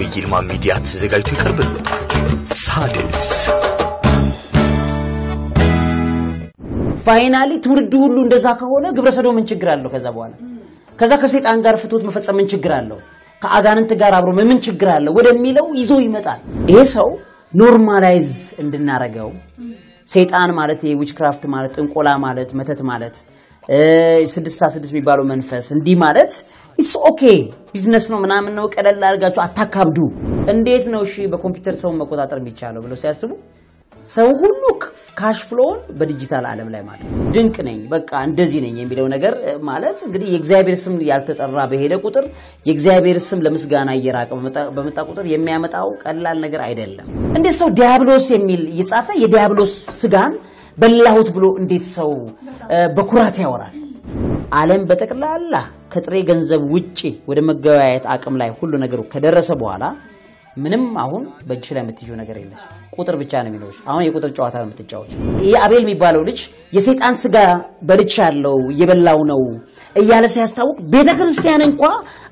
በዐቢይ ይልማ ሚዲያ ተዘጋጅቶ ይቀርብልዎታል። ሣድስ finally ትውልድ ሁሉ እንደዛ ከሆነ ግብረ ሰዶም ምን ችግር አለው? ከዛ በኋላ ከዛ ከሰይጣን ጋር ፍትወት መፈጸም ምን ችግር አለው? ከአጋንንት ጋር አብሮ ምን ችግር አለው ወደሚለው ይዞ ይመጣል። ይሄ ሰው normalize እንድናረገው ሰይጣን ማለት የ witchcraft ማለት ጥንቆላ ማለት መተት ማለት ስድስት ስድስት የሚባለው መንፈስ እንዲህ ማለት it's okay business ነው ምናምን ነው፣ ቀለል አድርጋችሁ አታካብዱ። እንዴት ነው እሺ በኮምፒውተር ሰውን መቆጣጠር የሚቻለው ብለው ሲያስቡ ሰው ሁሉ cash flow ውን በዲጂታል ዓለም ላይ ማለት ድንቅ ነኝ በቃ እንደዚህ ነኝ የሚለው ነገር ማለት እንግዲህ የእግዚአብሔር ስም ያልተጠራ በሄደ ቁጥር የእግዚአብሔር ስም ለምስጋና እየራቀ በመጣ ቁጥር የሚያመጣው ቀላል ነገር አይደለም። እንዴት ሰው ዲያብሎስ የሚል እየጻፈ የዲያብሎስ ስጋን በላሁት ብሎ እንዴት ሰው በኩራት ያወራል? ዓለም በጠቅላላ ከጥሬ ገንዘብ ውጪ ወደ መገበያየት አቅም ላይ ሁሉ ነገሩ ከደረሰ በኋላ ምንም አሁን በእጅሽ ላይ የምትይው ነገር የለሽ። ቁጥር ብቻ ነው የሚኖርሽ። አሁን የቁጥር ጨዋታ ነው የምትጫወች። ይህ አቤል የሚባለው ልጅ የሰይጣን ስጋ በልቻለሁ እየበላው ነው እያለ ሲያስታውቅ ቤተ ክርስቲያን እንኳ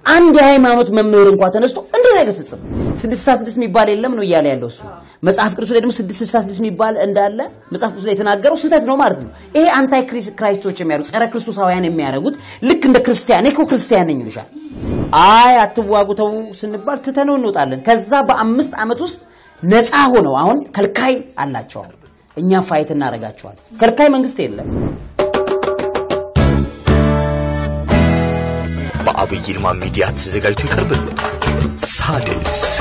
አንድ የሃይማኖት መምህር እንኳ ተነስቶ እንዴት አይገስጽም? ስድስት ስልሳ ስድስት የሚባል የለም ነው እያለ ያለው እሱ። መጽሐፍ ቅዱስ ላይ ደግሞ ስድስት ስልሳ ስድስት የሚባል እንዳለ መጽሐፍ ቅዱስ ላይ የተናገረው ስህተት ነው ማለት ነው። ይሄ antichrist ኦች የሚያደርጉት ጸረ ክርስቶሳውያን የሚያደርጉት ልክ እንደ ክርስቲያን እኮ ክርስቲያን ነኝ ይሉሻል። አይ አትዋጉ ተው ስንባል ትተነው እንወጣለን። ከዛ በአምስት ዓመት ውስጥ ነፃ ሆነው አሁን ከልካይ አላቸዋል። እኛ fight እናደርጋቸዋል። ከልካይ መንግስት የለም። በዐቢይ ይልማ ሚዲያ ተዘጋጅቶ ይቀርብልዎታል። ሣድስ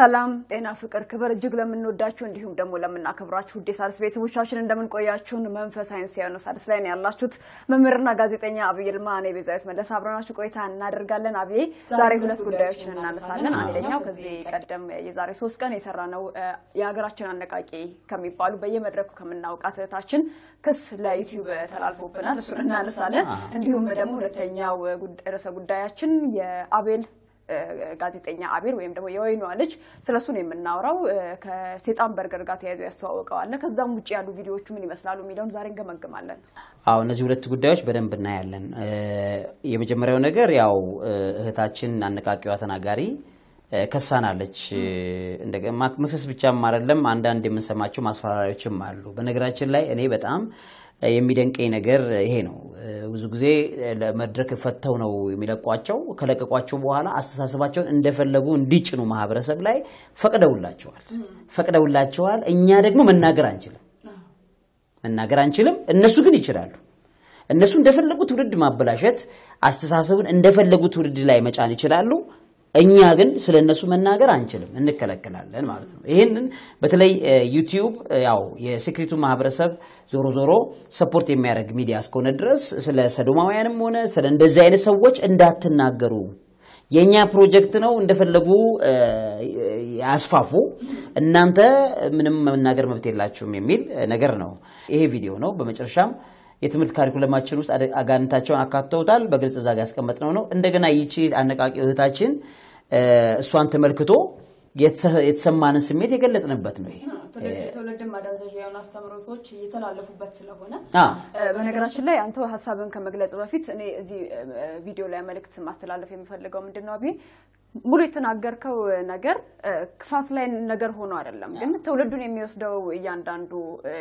ሰላም ጤና ፍቅር ክብር እጅግ ለምንወዳችሁ እንዲሁም ደግሞ ለምናከብራችሁ ውድ የሣድስ ቤተሰቦቻችን እንደምን ቆያችሁን መንፈስ ሳይንስ ሣድስ ላይ ነው ያላችሁት። መምህርና ጋዜጠኛ ዐቢይ ይልማ፣ እኔ ቤዛዊት መለስ አብረናችሁ ቆይታ እናደርጋለን። ዐቢይ ዛሬ ሁለት ጉዳዮችን እናነሳለን። አንደኛው ከዚህ ቀደም የዛሬ ሶስት ቀን የሰራነው የሀገራችን አነቃቂ ከሚባሉ በየመድረኩ ከምናውቃት እህታችን ክስ ለዩቲዩብ ተላልፎብናል። እሱን እናነሳለን። እንዲሁም ደግሞ ሁለተኛው ርዕሰ ጉዳያችን የአቤል ጋዜጠኛ አቤል ወይም ደግሞ የወይኗ ልጅ ስለሱ ነው የምናወራው። ከሴጣን በርገር ጋር ተያይዞ ያስተዋወቀዋለ። ከዛም ውጭ ያሉ ቪዲዮዎቹ ምን ይመስላሉ የሚለውን ዛሬ እንገመግማለን። አዎ እነዚህ ሁለት ጉዳዮች በደንብ እናያለን። የመጀመሪያው ነገር ያው እህታችን አነቃቂዋ ተናጋሪ ከሳናለች። መክሰስ ብቻም አይደለም፣ አንዳንድ የምንሰማቸው ማስፈራሪያዎችም አሉ። በነገራችን ላይ እኔ በጣም የሚደንቀኝ ነገር ይሄ ነው። ብዙ ጊዜ ለመድረክ ፈተው ነው የሚለቋቸው። ከለቀቋቸው በኋላ አስተሳሰባቸውን እንደፈለጉ እንዲጭኑ ማህበረሰብ ላይ ፈቅደውላቸዋል ፈቅደውላቸዋል። እኛ ደግሞ መናገር አንችልም መናገር አንችልም። እነሱ ግን ይችላሉ። እነሱ እንደፈለጉ ትውልድ ማበላሸት፣ አስተሳሰቡን እንደፈለጉ ትውልድ ላይ መጫን ይችላሉ። እኛ ግን ስለ እነሱ መናገር አንችልም፣ እንከለከላለን ማለት ነው። ይህንን በተለይ ዩቲዩብ ያው የ secret ኡ ማህበረሰብ ዞሮ ዞሮ support የሚያደርግ ሚዲያ እስከሆነ ድረስ ስለ ሰዶማውያንም ሆነ ስለ እንደዚህ አይነት ሰዎች እንዳትናገሩ የእኛ ፕሮጀክት ነው፣ እንደፈለጉ ያስፋፉ፣ እናንተ ምንም መናገር መብት የላችሁም የሚል ነገር ነው ይሄ ቪዲዮ ነው። በመጨረሻም የትምህርት curriculum አችን ውስጥ አጋንንታቸውን አካተውታል። በግልጽ እዛ ጋር ያስቀመጥነው ነው። እንደገና ይቺ አነቃቂ እህታችን እሷን ተመልክቶ የተሰማንን ስሜት የገለጽንበት ነው። ይሄ ትውልድም አደንዛዥ የሆኑ አስተምህሮቶች እየተላለፉበት ስለሆነ በነገራችን ላይ አንተ ሀሳብን ከመግለጽ በፊት እኔ እዚህ ቪዲዮ ላይ መልእክት ማስተላለፍ የሚፈልገው ምንድን ነው ሙሉ የተናገርከው ነገር ክፋት ላይ ነገር ሆኖ አይደለም፣ ግን ትውልዱን የሚወስደው እያንዳንዱ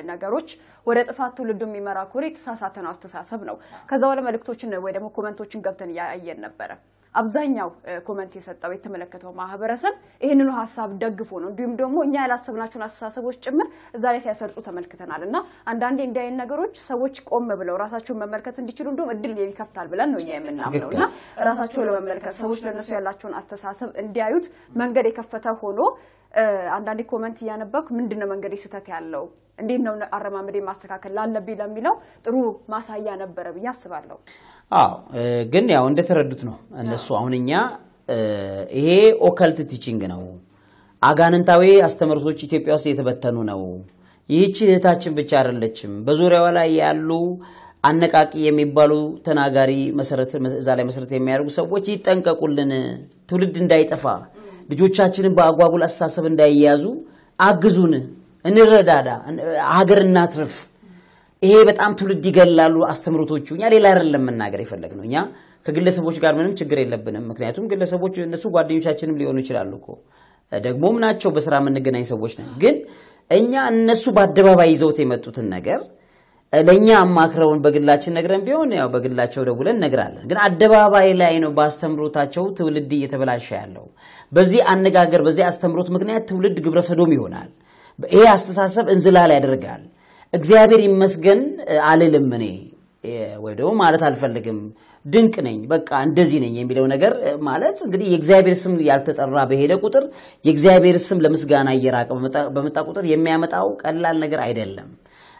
ነገሮች ወደ ጥፋት ትውልዱ የሚመራ ከሆነ የተሳሳተ ነው አስተሳሰብ ነው። ከዛ በኋላ መልእክቶችን ወይ ደግሞ comment ኦችን ገብተን እያየን ነበረ። አብዛኛው comment የሰጠው የተመለከተው ማህበረሰብ ይህንኑ ሀሳብ ደግፎ ነው። እንዲሁም ደግሞ እኛ ያላሰብናቸውን አስተሳሰቦች ጭምር እዛ ላይ ሲያሰርጹ ተመልክተናል። እና አንዳንዴ እንዲህ አይነት ነገሮች ሰዎች ቆም ብለው ራሳቸውን መመልከት እንዲችሉ እንዲሁም እድል ይከፍታል ብለን ነው እኛ የምናምነው እና ራሳቸው ለመመልከት ሰዎች ለእነሱ ያላቸውን አስተሳሰብ እንዲያዩት መንገድ የከፈተ ሆኖ አንዳንዴ comment እያነበብኩ ምንድን ነው መንገድ ስህተት ያለው እንዴት ነው አረማመዴ ማስተካከል ላለብኝ ለሚለው ጥሩ ማሳያ ነበረ ብዬ አስባለሁ። አዎ ግን ያው እንደተረዱት ነው እነሱ። አሁን እኛ ይሄ occult teaching ነው፣ አጋንንታዊ አስተምህሮቶች ኢትዮጵያ ውስጥ የተበተኑ ነው። ይህቺ እህታችን ብቻ አይደለችም። በዙሪያዋ ላይ ያሉ አነቃቂ የሚባሉ ተናጋሪ እዛ ላይ መሰረት የሚያደርጉ ሰዎች ይጠንቀቁልን፣ ትውልድ እንዳይጠፋ፣ ልጆቻችንን በአጓጉል አስተሳሰብ እንዳይያዙ አግዙን፣ እንረዳዳ፣ ሀገር እናትርፍ። ይሄ በጣም ትውልድ ይገላሉ አስተምሮቶቹ። እኛ ሌላ አይደለም መናገር የፈለግነው እኛ ከግለሰቦች ጋር ምንም ችግር የለብንም። ምክንያቱም ግለሰቦች እነሱ ጓደኞቻችንም ሊሆኑ ይችላሉ እኮ ደግሞም ናቸው፣ በስራ የምንገናኝ ሰዎች ነን። ግን እኛ እነሱ በአደባባይ ይዘውት የመጡትን ነገር ለእኛ አማክረውን በግላችን ነግረን ቢሆን ያው በግላቸው ደውለን እነግራለን። ግን አደባባይ ላይ ነው በአስተምሮታቸው ትውልድ እየተበላሸ ያለው። በዚህ አነጋገር፣ በዚህ አስተምሮት ምክንያት ትውልድ ግብረ ሰዶም ይሆናል። ይሄ አስተሳሰብ እንዝላል ያደርጋል። እግዚአብሔር ይመስገን አልልም እኔ ወይ ደግሞ ማለት አልፈልግም። ድንቅ ነኝ በቃ እንደዚህ ነኝ የሚለው ነገር ማለት እንግዲህ የእግዚአብሔር ስም ያልተጠራ በሄደ ቁጥር የእግዚአብሔር ስም ለምስጋና እየራቀ በመጣ ቁጥር የሚያመጣው ቀላል ነገር አይደለም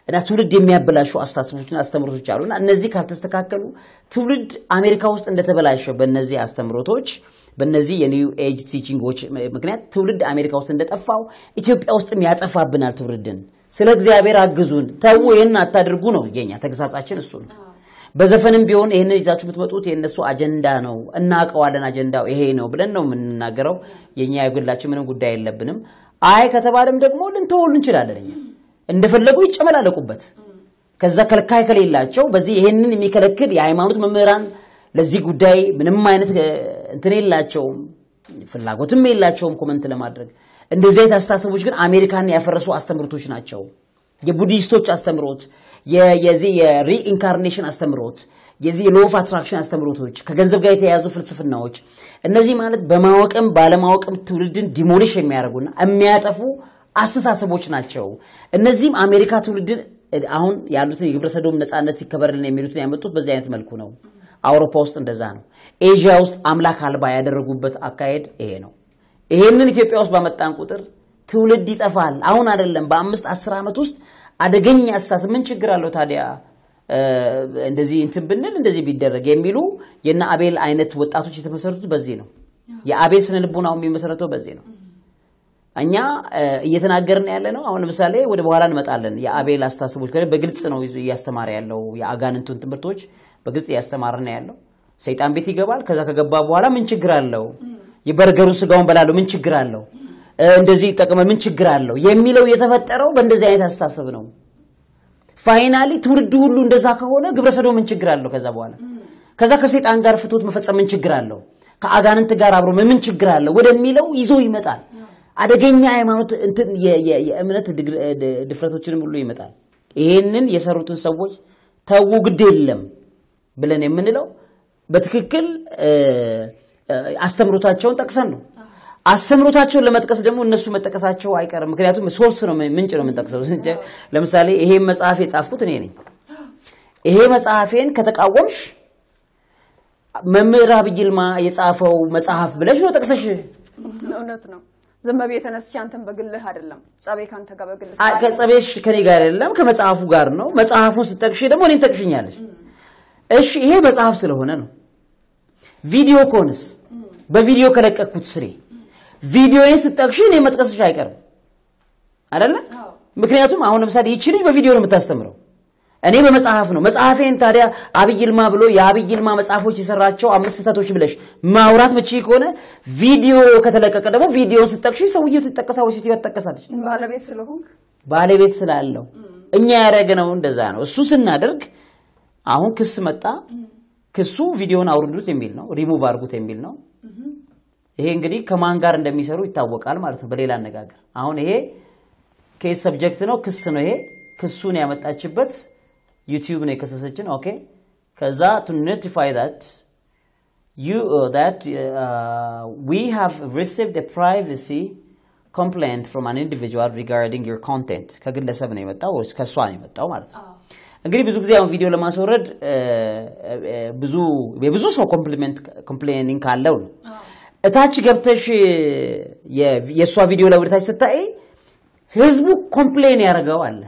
እና ትውልድ የሚያበላሹ አስተሳሰቦችና አስተምሮቶች አሉ እነዚህ ካልተስተካከሉ ትውልድ አሜሪካ ውስጥ እንደተበላሸ በእነዚህ አስተምሮቶች በእነዚህ የ new age teaching ኦች ምክንያት ትውልድ አሜሪካ ውስጥ እንደጠፋው ኢትዮጵያ ውስጥም ያጠፋብናል ትውልድን። ስለ እግዚአብሔር አግዙን፣ ተዉ፣ ይህን አታድርጉ ነው የኛ ተግሳጻችን፣ እሱ ነው። በዘፈንም ቢሆን ይህንን ይዛችሁ ብትመጡት የእነሱ አጀንዳ ነው፣ እናውቀዋለን፣ አጀንዳው ይሄ ነው ብለን ነው የምንናገረው። የኛ የግላችን ምንም ጉዳይ የለብንም። አይ ከተባለም ደግሞ ልንተወው እንችላለን። እኛ እንደፈለጉ ይጨመላለቁበት። ከዛ ከልካይ ከሌላቸው በዚህ ይሄንን የሚከለክል የሃይማኖት መምህራን ለዚህ ጉዳይ ምንም አይነት እንትን የላቸውም፣ ፍላጎትም የላቸውም comment ለማድረግ። እንደዚህ አይነት አስተሳሰቦች ግን አሜሪካን ያፈረሱ አስተምሮቶች ናቸው። የቡዲስቶች አስተምሮት፣ የዚህ የ reincarnation አስተምሮት፣ የዚህ የ law of attraction አስተምሮቶች፣ ከገንዘብ ጋር የተያያዙ ፍልስፍናዎች፣ እነዚህ ማለት በማወቅም ባለማወቅም ትውልድን demolish የሚያደርጉና የሚያጠፉ አስተሳሰቦች ናቸው። እነዚህም አሜሪካ ትውልድን አሁን ያሉትን የግብረ ሰዶም ነፃነት ይከበርልን የሚሉትን ያመጡት በዚህ አይነት መልኩ ነው። አውሮፓ ውስጥ እንደዛ ነው። ኤዥያ ውስጥ አምላክ አልባ ያደረጉበት አካሄድ ይሄ ነው። ይሄንን ኢትዮጵያ ውስጥ ባመጣን ቁጥር ትውልድ ይጠፋል። አሁን አይደለም በአምስት አስር ዓመት ውስጥ አደገኛ አስተሳሰብ ምን ችግር አለው ታዲያ እንደዚህ እንትን ብንል እንደዚህ ቢደረግ የሚሉ የነ አቤል አይነት ወጣቶች የተመሰረቱት በዚህ ነው። የአቤል ስነ ልቦናው የሚመሰረተው በዚህ ነው። እኛ እየተናገርን ያለ ነው። አሁን ለምሳሌ ወደ በኋላ እንመጣለን። የአቤል አስተሳሰቦች በግልጽ ነው እያስተማረ ያለው የአጋንንቱን ትምህርቶች በግልጽ እያስተማረ ያለው። ሰይጣን ቤት ይገባል። ከዛ ከገባ በኋላ ምን ችግር አለው? የበርገሩን ስጋውን በላው ምን ችግር አለው? እንደዚህ ይጠቅማል ምን ችግር አለው? የሚለው የተፈጠረው በእንደዚህ አይነት አስተሳሰብ ነው። finally ትውልድ ሁሉ እንደዛ ከሆነ ግብረ ሰዶም ምን ችግር አለው? ከዛ በኋላ ከዛ ከሰይጣን ጋር ፍቶት መፈጸም ምን ችግር አለው? ከአጋንንት ጋር አብሮ ምን ችግር አለው ወደሚለው ይዞ ይመጣል። አደገኛ ሃይማኖት የእምነት ድፍረቶችንም ሁሉ ይመጣል። ይሄንን የሰሩትን ሰዎች ተዉ ግድ የለም ብለን የምንለው በትክክል አስተምሮታቸውን ጠቅሰን ነው። አስተምሮታቸውን ለመጥቀስ ደግሞ እነሱ መጠቀሳቸው አይቀርም። ምክንያቱም ሶርስ ነው፣ ምንጭ ነው የምንጠቅሰው። ለምሳሌ ይሄ መጽሐፍ የጣፍኩት እኔ ነኝ። ይሄ መጽሐፌን ከተቃወምሽ መምህር አብይ ይልማ የጻፈው መጽሐፍ ብለሽ ነው ጠቅሰሽ እውነት ነው። ዝም ብዬ ተነስቼ አንተን በግልህ አይደለም ጸቤ ከአንተ ጋር በግልህ ከጸቤሽ ከኔ ጋር አይደለም ከመጽሐፉ ጋር ነው። መጽሐፉን ስጠቅሽ ደግሞ እኔን ጠቅሽኛለሽ። እሺ ይሄ መጽሐፍ ስለሆነ ነው። ቪዲዮ ከሆንስ በቪዲዮ ከለቀቅኩት ስሬ ቪዲዮዬን ስጠቅሽ እኔ መጥቀስሽ አይቀርም አይደለ? ምክንያቱም አሁን ለምሳሌ ይቺ ልጅ በቪዲዮ ነው የምታስተምረው፣ እኔ በመጽሐፍ ነው። መጽሐፌን ታዲያ አብይ ይልማ ብሎ የአብይ ይልማ መጽሐፎች የሰራቸው አምስት ስህተቶች ብለሽ ማውራት መቼ ከሆነ ቪዲዮ ከተለቀቀ ደግሞ ቪዲዮን ስጠቅሽ ሰውየው ትጠቀሳ ወይ ሴትዮዋ ትጠቀሳለች። ባለቤት ስለሆንክ ባለቤት ስላለው እኛ ያደረግነው እንደዛ ነው። እሱ ስናደርግ አሁን ክስ መጣ። ክሱ ቪዲዮን አውርዱት የሚል ነው፣ ሪሙቭ አድርጉት የሚል ነው። ይሄ እንግዲህ ከማን ጋር እንደሚሰሩ ይታወቃል ማለት ነው። በሌላ አነጋገር አሁን ይሄ case subject ነው፣ ክስ ነው። ይሄ ክሱን ያመጣችበት ዩቲዩብ ነው የከሰሰችን። okay ከዛ to notify that you that we have received a privacy complaint from an individual regarding your content ከግለሰብ ነው የመጣው ወይስ ከእሷ ነው የመጣው ማለት ነው። እንግዲህ ብዙ ጊዜ አሁን ቪዲዮ ለማስወረድ ብዙ የብዙ ሰው compliment complaining ካለው ነው እታች ገብተሽ የእሷ ቪዲዮ ላይ ወደታች ስታይ ህዝቡ complain ያደርገው አለ።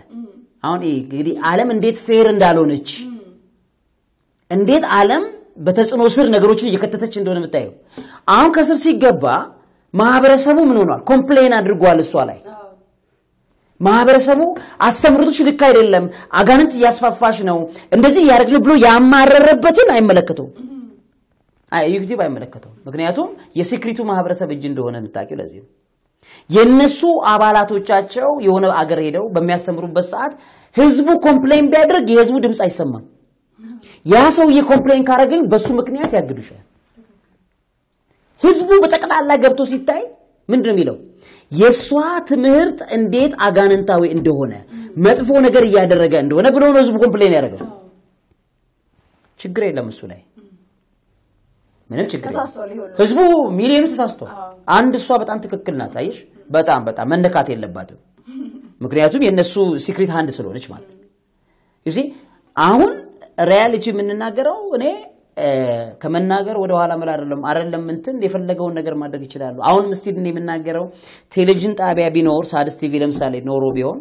አሁን እንግዲህ ዓለም እንዴት fair እንዳልሆነች እንዴት ዓለም በተጽዕኖ ስር ነገሮችን እየከተተች እንደሆነ የምታየው አሁን ከስር ሲገባ ማህበረሰቡ ምን ሆኗል? complain አድርጓል እሷ ላይ ማህበረሰቡ አስተምሮቶች ልክ አይደለም፣ አጋንንት እያስፋፋሽ ነው፣ እንደዚህ እያደረግሽ ብሎ ያማረረበትን አይመለከተውም። ዩቲዩብ አይመለከተውም። ምክንያቱም የ secret ኡ ማህበረሰብ እጅ እንደሆነ የምታውቂው ለዚህ ነው። የነሱ አባላቶቻቸው የሆነ አገር ሄደው በሚያስተምሩበት ሰዓት ህዝቡ complain ቢያደርግ የህዝቡ ድምፅ አይሰማም። ያ ሰውዬ complain ካረገ በሱ ምክንያት ያግዱሻል። ህዝቡ በጠቅላላ ገብቶ ሲታይ ምንድን ነው የሚለው? የእሷ ትምህርት እንዴት አጋንንታዊ እንደሆነ መጥፎ ነገር እያደረገ እንደሆነ ብሎ ነው ህዝቡ ኮምፕሌን ያደረገው። ችግር የለም እሱ ላይ ምንም ችግር ህዝቡ ሚሊዮኑ ተሳስቷል። አንድ እሷ በጣም ትክክል ናት። አየሽ፣ በጣም በጣም መነካት የለባትም። ምክንያቱም የእነሱ ሲክሪት ሃንድ ስለሆነች ማለት ነው። ዩሲ አሁን ሪያሊቲ የምንናገረው እኔ ከመናገር ወደ ኋላ መላ አይደለም አይደለም እንትን የፈለገውን ነገር ማድረግ ይችላሉ። አሁን ምስቲል እኔ የምናገረው ቴሌቪዥን ጣቢያ ቢኖር ሳድስ ቲቪ ለምሳሌ ኖሮ ቢሆን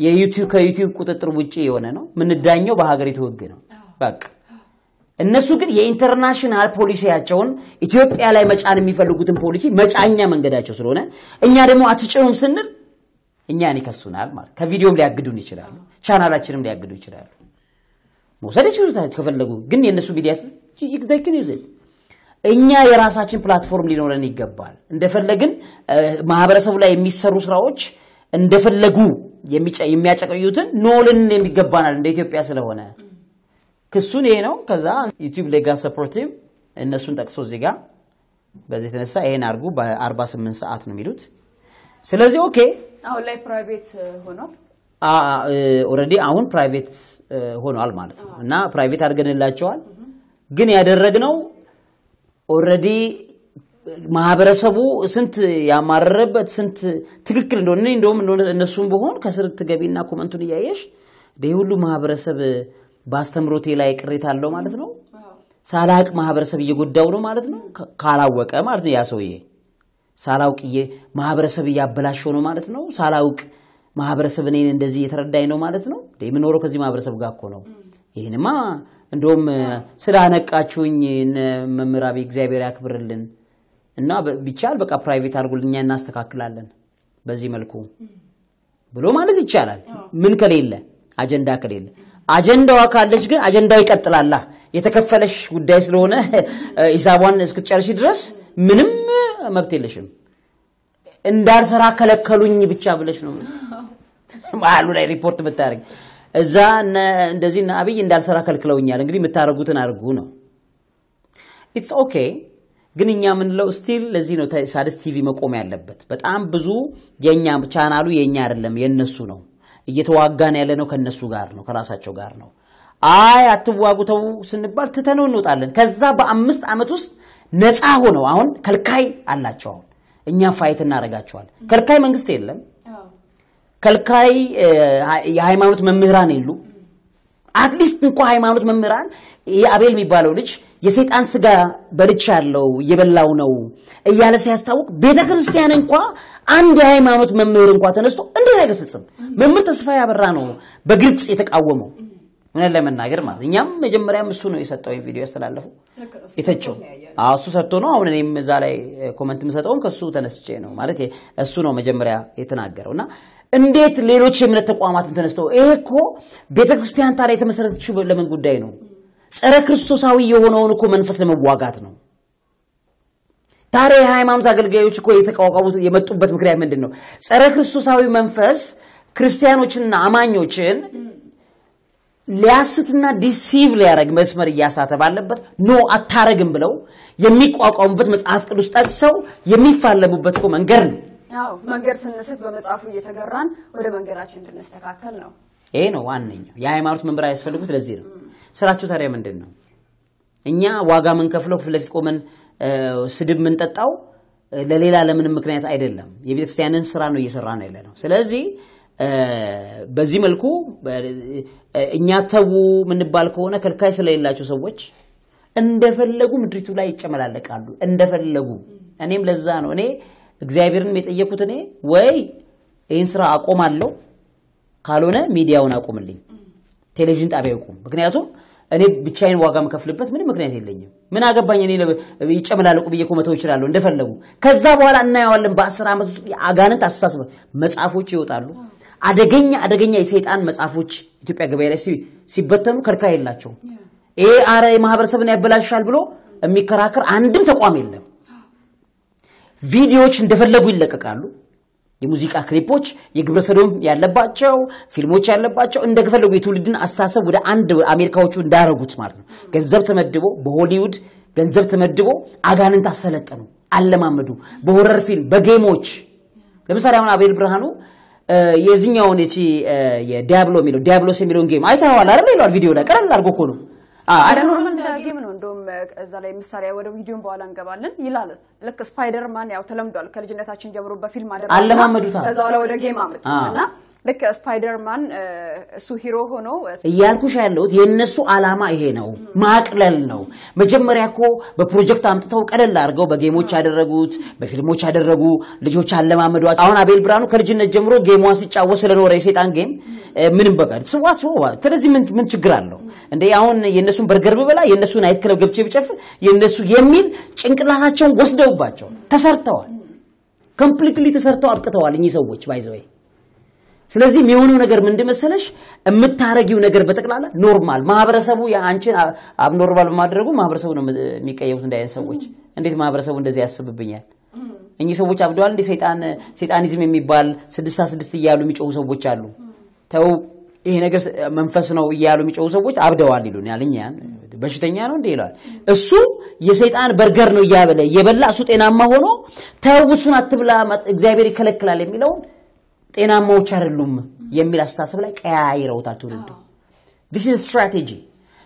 የዩቲዩብ ከዩቲዩብ ቁጥጥር ውጪ የሆነ ነው የምንዳኘው በሀገሪቱ ህግ ነው በቃ እነሱ ግን የ international ፖሊሲያቸውን ኢትዮጵያ ላይ መጫን የሚፈልጉትን ፖሊሲ መጫኛ መንገዳቸው ስለሆነ እኛ ደግሞ አትጭኑም ስንል እኛን ይከሱናል ማለት ከቪዲዮም ሊያግዱን ይችላሉ ቻናላችንም ሊያግዱ ይችላሉ። መውሰድ ይችሉታል ከፈለጉ ግን የእነሱ ሚዲያ እኛ የራሳችን platform ሊኖረን ይገባል። እንደፈለግን ማህበረሰቡ ላይ የሚሰሩ ስራዎች እንደፈለጉ የሚያጨቀዩትን ኖልን የሚገባናል እንደ ኢትዮጵያ ስለሆነ ክሱን ይሄ ነው። ከዛ ዩቲዩብ legal supportive እነሱን ጠቅሶ እዚህ ጋር በዚህ የተነሳ ይሄን አድርጉ በ48 ሰዓት ነው የሚሉት። ስለዚህ okay አሁን ላይ private ሆኗል። already አሁን private ሆኗል ማለት ነው እና private አድርገንላቸዋል። ግን ያደረግነው already ማህበረሰቡ ስንት ያማረረበት ስንት ትክክል እንደሆነ እኔ እንደውም እነሱም በሆን ከስር ትገቢና comment ኡን እያየሽ ይህ ሁሉ ማህበረሰብ በአስተምሮቴ ላይ ቅሬታ አለው ማለት ነው። ሳላቅ ማህበረሰብ እየጎዳው ነው ማለት ነው። ካላወቀ ማለት ነው ያ ሰውዬ ሳላውቅ ማህበረሰብ እያበላሸው ነው ማለት ነው። ሳላውቅ ማህበረሰብ እኔን እንደዚህ እየተረዳኝ ነው ማለት ነው። የምኖረው ከዚህ ማህበረሰብ ጋር እኮ ነው። ይህንማ እንደውም ስላነቃችሁኝ አብይ እግዚአብሔር ያክብርልን እና ቢቻል በቃ private አድርጉልኛ እናስተካክላለን በዚህ መልኩ ብሎ ማለት ይቻላል። ምን ከሌለ አጀንዳ ከሌለ አጀንዳዋ ካለች ግን አጀንዳው ይቀጥላላ። የተከፈለሽ ጉዳይ ስለሆነ ሂሳቧን እስክትጨርሺ ድረስ ምንም መብት የለሽም። እንዳልሰራ ከለከሉኝ ብቻ ብለሽ ነው መሀሉ ላይ ሪፖርት ብታደርግ እዛ እንደዚህ እነ አብይ እንዳልሰራ ከልክለውኛል፣ እንግዲህ የምታደርጉትን አድርጉ ነው። it's okay ግን እኛ የምንለው still ለዚህ ነው ሣድስ ቲቪ መቆም ያለበት። በጣም ብዙ የኛ ቻናሉ የኛ አይደለም የነሱ ነው። እየተዋጋን ያለ ነው ከነሱ ጋር ነው ከራሳቸው ጋር ነው። አይ አትዋጉ ተው ስንባል ትተነው እንወጣለን። ከዛ በአምስት ዓመት ውስጥ ነፃ ሆነው አሁን ከልካይ አላቸው። አሁን እኛ fight እናደርጋቸዋል። ከልካይ መንግስት የለም። ከልካይ የሃይማኖት መምህራን የሉ አትሊስት እንኳ ሃይማኖት መምህራን የአቤል የሚባለው ልጅ የሰይጣን ስጋ በልቻ ያለው እየበላው ነው እያለ ሲያስታውቅ ቤተ ክርስቲያን እንኳ አንድ የሃይማኖት መምህር እንኳ ተነስቶ አይገስጽም? መምህር ተስፋ ያበራ ነው በግልጽ የተቃወመው እውነት ለመናገር ማለት እኛም መጀመሪያም እሱ ነው የሰጠው ቪዲዮ ያስተላለፈው የተቸው እሱ ሰጥቶ ነው። አሁን እኔም እዛ ላይ comment የምሰጠውም ከሱ ተነስቼ ነው ማለት እሱ ነው መጀመሪያ የተናገረው እና እንዴት ሌሎች የእምነት ተቋማትን ተነስተው ይሄ እኮ ቤተክርስቲያን ታዲያ የተመሰረተችው ለምን ጉዳይ ነው? ጸረ ክርስቶሳዊ የሆነውን እኮ መንፈስ ለመዋጋት ነው። ታዲያ የሃይማኖት አገልጋዮች እኮ የተቋቋሙት የመጡበት ምክንያት ምንድን ነው? ጸረ ክርስቶሳዊ መንፈስ ክርስቲያኖችንና አማኞችን ሊያስትና deceive ሊያደርግ መስመር እያሳተ ባለበት no አታረግም ብለው የሚቋቋሙበት መጽሐፍ ቅዱስ ጠቅሰው የሚፋለሙበት እኮ መንገድ ነው። መንገድ ስንስት በመጽሐፉ እየተገራን ወደ መንገዳችን እንድንስተካከል ነው። ይሄ ነው ዋነኛው። የሃይማኖት መምህራን ያስፈልጉት ለዚህ ነው። ስራቸው ታዲያ ምንድን ነው? እኛ ዋጋ የምንከፍለው ፊት ለፊት ቆመን ስድብ የምንጠጣው ለሌላ ለምንም ምክንያት አይደለም። የቤተክርስቲያንን ስራ ነው እየሰራ ነው ያለ ነው። ስለዚህ በዚህ መልኩ እኛ ተዉ የምንባል ከሆነ ከልካይ ስለሌላቸው ሰዎች እንደፈለጉ ምድሪቱ ላይ ይጨመላለቃሉ እንደፈለጉ። እኔም ለዛ ነው እኔ እግዚአብሔርን የጠየኩት እኔ ወይ ይህን ስራ አቆማለሁ ካልሆነ ሚዲያውን አቁምልኝ፣ ቴሌቪዥን ጣቢያ ይቁም። ምክንያቱም እኔ ብቻዬን ዋጋ የምከፍልበት ምንም ምክንያት የለኝም። ምን አገባኝ እኔ ይጨመላለቁ ብዬ መተው ይችላለሁ እንደፈለጉ። ከዛ በኋላ እናየዋለን። በአስር ዓመት ውስጥ የአጋንንት አስተሳሰብ መጽሐፎች ይወጣሉ። አደገኛ አደገኛ የሰይጣን መጽሐፎች ኢትዮጵያ ገበያ ላይ ሲበተኑ ከልካይ የላቸውም። ይሄ አረ ማህበረሰብን ያበላሻል ብሎ የሚከራከር አንድም ተቋም የለም። ቪዲዮዎች እንደፈለጉ ይለቀቃሉ። የሙዚቃ ክሊፖች የግብረ ሰዶም ያለባቸው ፊልሞች ያለባቸው እንደፈለጉ የትውልድን አስተሳሰብ ወደ አንድ አሜሪካዎቹ እንዳረጉት ማለት ነው። ገንዘብ ተመድቦ በሆሊውድ ገንዘብ ተመድቦ አጋንንት አሰለጠኑ፣ አለማመዱ። በ horror ፊልም፣ በ game ኦች ለምሳሌ አሁን አቤል ብርሃኑ የዚህኛውን እቺ የዲያብሎ የሚለው ዲያብሎስ የሚለውን game አይተኸዋል አይደል? ይለዋል ቪዲዮ ላይ ቀለል አድርጎ እኮ ነው። እንደውም እዛ ላይ ምሳሌ ወደ ቪዲዮን በኋላ እንገባለን ይላል። ልክ ስፓይደርማን ያው ተለምዷል። ከልጅነታችን ጀምሮ በፊልም አደረ አለማመዱታ ከዛ በኋላ ወደ game አመጡት እና ልክ ስፓይደርማን እሱ hero ሆኖ እያልኩሽ ያለሁት የእነሱ ዓላማ ይሄ ነው፣ ማቅለል ነው። መጀመሪያ እኮ በፕሮጀክት አምጥተው ቀለል አድርገው በ game ኦች ያደረጉት፣ በፊልሞች ያደረጉ ልጆች አለማመዷቸው። አሁን አቤል ብርሃኑ ከልጅነት ጀምሮ game ኧን ሲጫወት ስለኖረ የሴጣን game ምንም በቃ ስዋት ስለዚህ ምን ችግር አለው እንዴ? አሁን የእነሱን በርገር ብበላ የእነሱ night club ገብቼ ብጨፍር የእነሱ የሚል ጭንቅላታቸውን ወስደውባቸው ተሰርተዋል። completely ተሰርተው አብቅተዋል እኚህ ሰዎች by the way ስለዚህ የሚሆነው ነገር ምንድን መሰለሽ፣ የምታረጊው ነገር በጠቅላላ normal ማህበረሰቡ የአንቺን abnormal በማድረጉ ማህበረሰቡ ነው የሚቀየሙት። እንደ አይነት ሰዎች እንዴት ማህበረሰቡ እንደዚህ ያስብብኛል? እኚህ ሰዎች አብደዋል። ሰይጣን ሰይጣኒዝም የሚባል ስድስት ስድስት እያሉ የሚጮሁ ሰዎች አሉ። ተው ይሄ ነገር መንፈስ ነው እያሉ የሚጮሁ ሰዎች አብደዋል ይሉናል። እኛን በሽተኛ ነው እንዴ ይለዋል። እሱ የሰይጣን በርገር ነው እያበለ እየበላ እሱ ጤናማ ሆኖ ተው እሱን አትብላ እግዚአብሔር ይከለክላል የሚለውን ጤናማዎች አይደሉም የሚል አስተሳሰብ ላይ ቀያይረውታል ትውልዱ። this is strategy።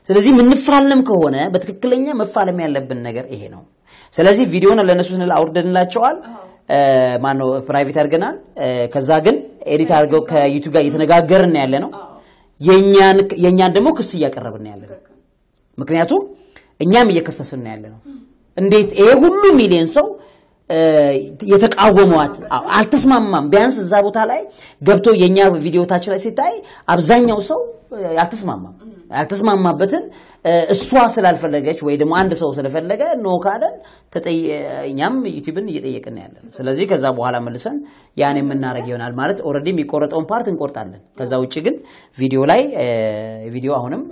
ስለዚህ የምንፋለም ከሆነ በትክክለኛ መፋለም ያለብን ነገር ይሄ ነው። ስለዚህ ቪዲዮን ለእነሱ ስንል አውርደንላቸዋል። ማነው private አድርገናል። ከዛ ግን edit አድርገው ከ YouTube ጋር እየተነጋገርን ያለ ነው። የእኛን ደግሞ ክስ እያቀረብን ያለ ነው። ምክንያቱም እኛም እየከሰስን ያለ ነው። እንዴት ይሄ ሁሉ ሚሊዮን ሰው የተቃወሟት አልተስማማም። ቢያንስ እዛ ቦታ ላይ ገብቶ የኛ ቪዲዮታችን ላይ ሲታይ አብዛኛው ሰው አልተስማማም። ያልተስማማበትን እሷ ስላልፈለገች ወይ ደግሞ አንድ ሰው ስለፈለገ no ካለን እኛም YouTube ን እየጠየቅን ያለ ስለዚህ ከዛ በኋላ መልሰን ያን የምናደርግ ይሆናል ማለት already የሚቆረጠውን part እንቆርጣለን። ከዛ ውጭ ግን ቪዲዮ ላይ ቪዲዮ አሁንም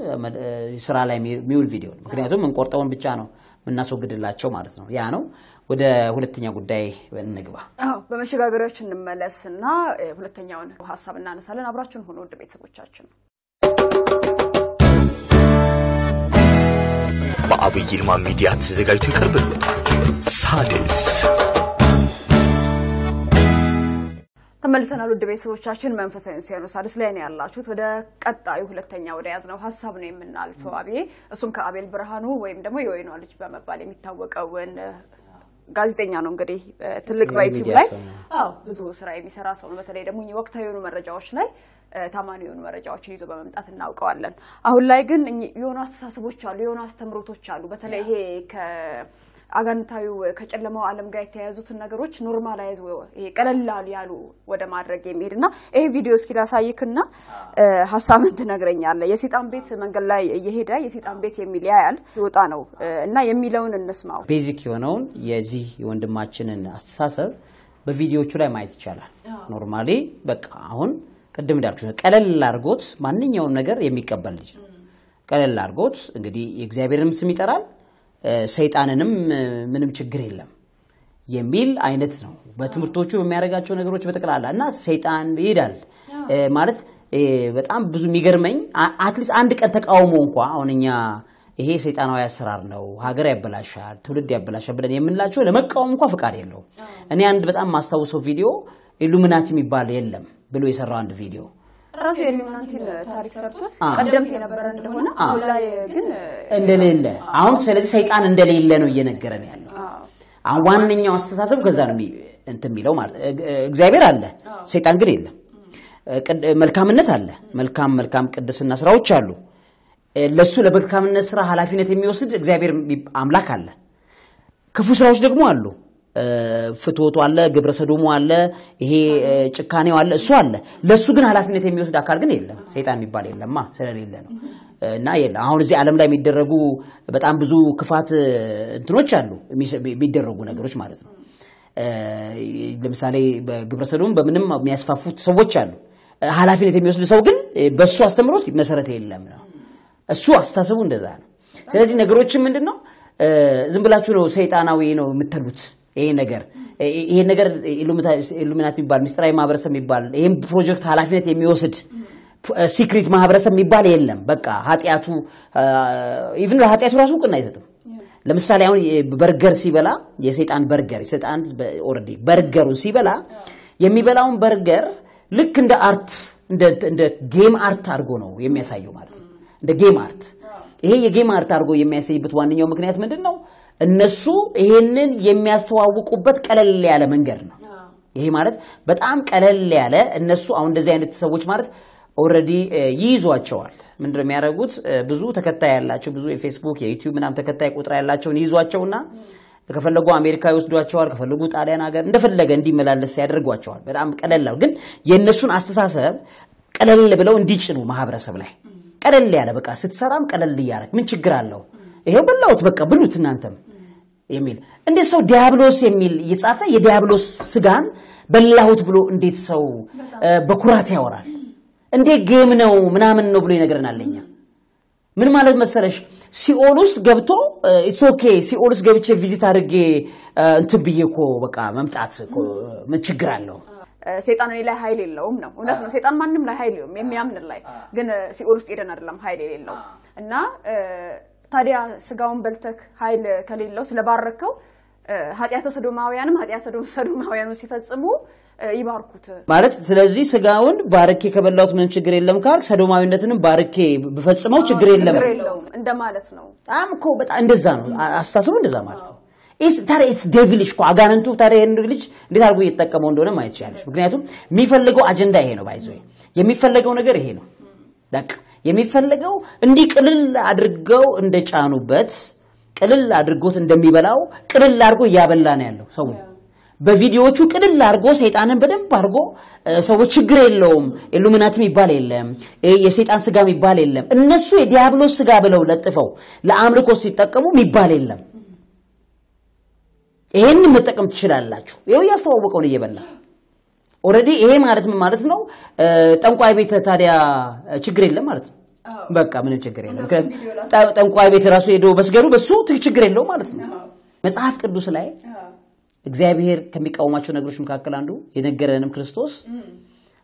ስራ ላይ የሚውል ቪዲዮ ምክንያቱም እንቆርጠውን ብቻ ነው የምናስወግድላቸው ማለት ነው። ያ ነው። ወደ ሁለተኛ ጉዳይ እንግባ። አዎ በመሸጋገሪያዎች እንመለስ እና ሁለተኛውን ሀሳብ እናነሳለን። አብራችሁን ሆኖ ውድ ቤተሰቦቻችን በአብይ ይልማ ሚዲያ ተዘጋጅቶ ይቀርብልዎታል። ሳድስ ተመልሰናል። ውድ ቤተሰቦቻችን መንፈሳዊ ሲሆኑ ሳድስ ላይ ነው ያላችሁት። ወደ ቀጣዩ ሁለተኛ ወደ ያዝነው ሀሳብ ነው የምናልፈው። አብዬ እሱም ከአቤል ብርሃኑ ወይም ደግሞ የወይኗ ልጅ በመባል የሚታወቀውን ጋዜጠኛ ነው እንግዲህ ትልቅ በዩቲዩብ ላይ አዎ ብዙ ስራ የሚሰራ ሰው ነው። በተለይ ደግሞ ወቅታዊ የሆኑ መረጃዎች ላይ ታማኒ የሆኑ መረጃዎችን ይዞ በመምጣት እናውቀዋለን። አሁን ላይ ግን የሆኑ አስተሳሰቦች አሉ፣ የሆኑ አስተምሮቶች አሉ። በተለይ ይሄ አጋንንታዊው ከጨለማው ዓለም ጋር የተያያዙትን ነገሮች normalize ቀለላል ያሉ ወደ ማድረግ የሚሄድ እና ይሄ ቪዲዮ እስኪ ላሳይክና ሀሳብን ትነግረኛለህ። የሴጣን ቤት መንገድ ላይ እየሄደ የሴጣን ቤት የሚል ያያል ይወጣ ነው እና የሚለውን እንስማው። basic የሆነውን የዚህ የወንድማችንን አስተሳሰብ በቪዲዮቹ ላይ ማየት ይቻላል። normally በቃ አሁን ቅድም እንዳልኩ ቀለል አድርጎት ማንኛውን ነገር የሚቀበል ልጅ ነው። ቀለል አድርጎት እንግዲህ የእግዚአብሔርንም ስም ይጠራል ሰይጣንንም ምንም ችግር የለም የሚል አይነት ነው። በትምህርቶቹ በሚያደርጋቸው ነገሮች በጠቅላላ እና ሰይጣን ይሄዳል ማለት በጣም ብዙ የሚገርመኝ at least አንድ ቀን ተቃውሞ እንኳ አሁን እኛ ይሄ ሰይጣናዊ አሰራር ነው፣ ሀገር ያበላሻል፣ ትውልድ ያበላሻል ብለን የምንላቸው ለመቃወም እንኳ ፍቃድ የለውም። እኔ አንድ በጣም ማስታውሰው ቪዲዮ ኢሉሚናቲ የሚባል የለም ብሎ የሰራው አንድ ቪዲዮ። ራሱ የኢሉሚናቲን ታሪክ ሰርቶት ቀደምት የነበረ እንደሆነ አሁን ላይ ግን እንደሌለ። አሁን ስለዚህ ሰይጣን እንደሌለ ነው እየነገረን ያለው። አሁን ዋነኛው አስተሳሰብ ከዛ ነው እንትን የሚለው ማለት እግዚአብሔር አለ፣ ሰይጣን ግን የለም። መልካምነት አለ፣ መልካም መልካም ቅድስና ስራዎች አሉ። ለሱ ለመልካምነት ስራ ኃላፊነት የሚወስድ እግዚአብሔር አምላክ አለ። ክፉ ስራዎች ደግሞ አሉ። ፍትወቱ አለ፣ ግብረ ሰዶሙ አለ፣ ይሄ ጭካኔው አለ፣ እሱ አለ። ለሱ ግን ኃላፊነት የሚወስድ አካል ግን የለም። ሰይጣን የሚባል የለማ ስለሌለ ነው። እና የለም አሁን እዚህ ዓለም ላይ የሚደረጉ በጣም ብዙ ክፋት እንትኖች አሉ፣ የሚደረጉ ነገሮች ማለት ነው። ለምሳሌ በግብረ ሰዶም በምንም የሚያስፋፉት ሰዎች አሉ። ኃላፊነት የሚወስድ ሰው ግን በእሱ አስተምሮት መሰረት የለም ነው። እሱ አስተሳሰቡ እንደዛ ነው። ስለዚህ ነገሮችን ምንድን ነው ዝም ብላችሁ ነው ሰይጣናዊ ነው የምትሉት ይሄ ነገር ይሄ ነገር ኢሉሚናት የሚባል ሚስጥራዊ ማህበረሰብ የሚባል ይህም ፕሮጀክት ኃላፊነት የሚወስድ secret ማህበረሰብ የሚባል የለም። በቃ ኃጢአቱ even ለኃጢአቱ ራሱ እውቅና አይሰጥም። ለምሳሌ አሁን በርገር ሲበላ የሰይጣን በርገር የሰይጣን already በርገሩን ሲበላ የሚበላውን በርገር ልክ እንደ art እንደ game art አድርጎ ነው የሚያሳየው ማለት ነው። እንደ game art ይሄ የ game art አድርጎ የሚያሳይበት ዋነኛው ምክንያት ምንድን ነው? እነሱ ይሄንን የሚያስተዋውቁበት ቀለል ያለ መንገድ ነው። ይሄ ማለት በጣም ቀለል ያለ እነሱ አሁን እንደዚህ አይነት ሰዎች ማለት already ይይዟቸዋል። ምንድነው የሚያደርጉት? ብዙ ተከታይ ያላቸው ብዙ የፌስቡክ የዩቲዩብ ምናምን ተከታይ ቁጥር ያላቸውን ይይዟቸውና ከፈለጉ አሜሪካ ይወስዷቸዋል፣ ከፈለጉ ጣሊያን ሀገር እንደፈለገ እንዲመላለስ ያደርጓቸዋል። በጣም ቀለል ግን የእነሱን አስተሳሰብ ቀለል ብለው እንዲጭኑ ማህበረሰብ ላይ ቀለል ያለ በቃ ስትሰራም ቀለል እያደረግ ምን ችግር አለው? ይሄው በላሁት በቃ ብሉት እናንተም የሚል እንዴት ሰው ዲያብሎስ የሚል እየጻፈ የዲያብሎስ ስጋን በላሁት ብሎ እንዴት ሰው በኩራት ያወራል? እንዴት game ነው ምናምን ነው ብሎ ይነግረናል። ለኛ ምን ማለት መሰለሽ ሲኦል ውስጥ ገብቶ it's okay ሲኦል ውስጥ ገብቼ visit አድርጌ እንትን ብዬ እኮ በቃ መምጣት ምን ችግር አለው? ሴጣን እኔ ላይ ኃይል የለውም ነው። እውነት ነው። ሴጣን ማንም ላይ ኃይል የለውም የሚያምን ላይ ግን ሲኦል ውስጥ ሄደን አይደለም ኃይል የሌለው እና ታዲያ ስጋውን በልተክ ኃይል ከሌለው ስለባረከው ኃጢአተ ሰዶማውያንም ኃጢአተ ሰዶማውያኑ ሲፈጽሙ ይባርኩት ማለት ስለዚህ ስጋውን ባርኬ ከበላሁት ምንም ችግር የለም ካልክ ሰዶማዊነትንም ባርኬ ብፈጽመው ችግር የለም እንደማለት ነው። በጣም እኮ በጣም እንደዛ ነው አስተሳሰቡ፣ እንደዛ ማለት ነው። ታዲያ it's devilish እኮ አጋንንቱ ታዲያ ልጅ እንዴት አድርጎ እየተጠቀመው እንደሆነ ማየት ይችላለች። ምክንያቱም የሚፈልገው አጀንዳ ይሄ ነው። ባይዘ የሚፈለገው ነገር ይሄ ነው። በቃ የሚፈለገው እንዲህ ቅልል አድርገው እንደጫኑበት ቅልል አድርጎት እንደሚበላው ቅልል አድርጎ እያበላ ነው ያለው ሰው በቪዲዮዎቹ ቅልል አድርጎ ሰይጣንን በደንብ አድርጎ ሰዎች ችግር የለውም ኢሉሚናት የሚባል የለም የሰይጣን ስጋ የሚባል የለም እነሱ የዲያብሎስ ስጋ ብለው ለጥፈው ለአምልኮ ሲጠቀሙ የሚባል የለም ይሄን መጠቀም ትችላላችሁ። ይኸው እያስተዋወቀውን እየበላ already ይሄ ማለት ምን ማለት ነው? ጠንቋይ ቤት ታዲያ ችግር የለም ማለት ነው። በቃ ምንም ችግር የለም። ጠንቋይ ቤት ራሱ ሄዶ መስገዱ በሱ ችግር የለው ማለት ነው። መጽሐፍ ቅዱስ ላይ እግዚአብሔር ከሚቃወማቸው ነገሮች መካከል አንዱ የነገረንም ክርስቶስ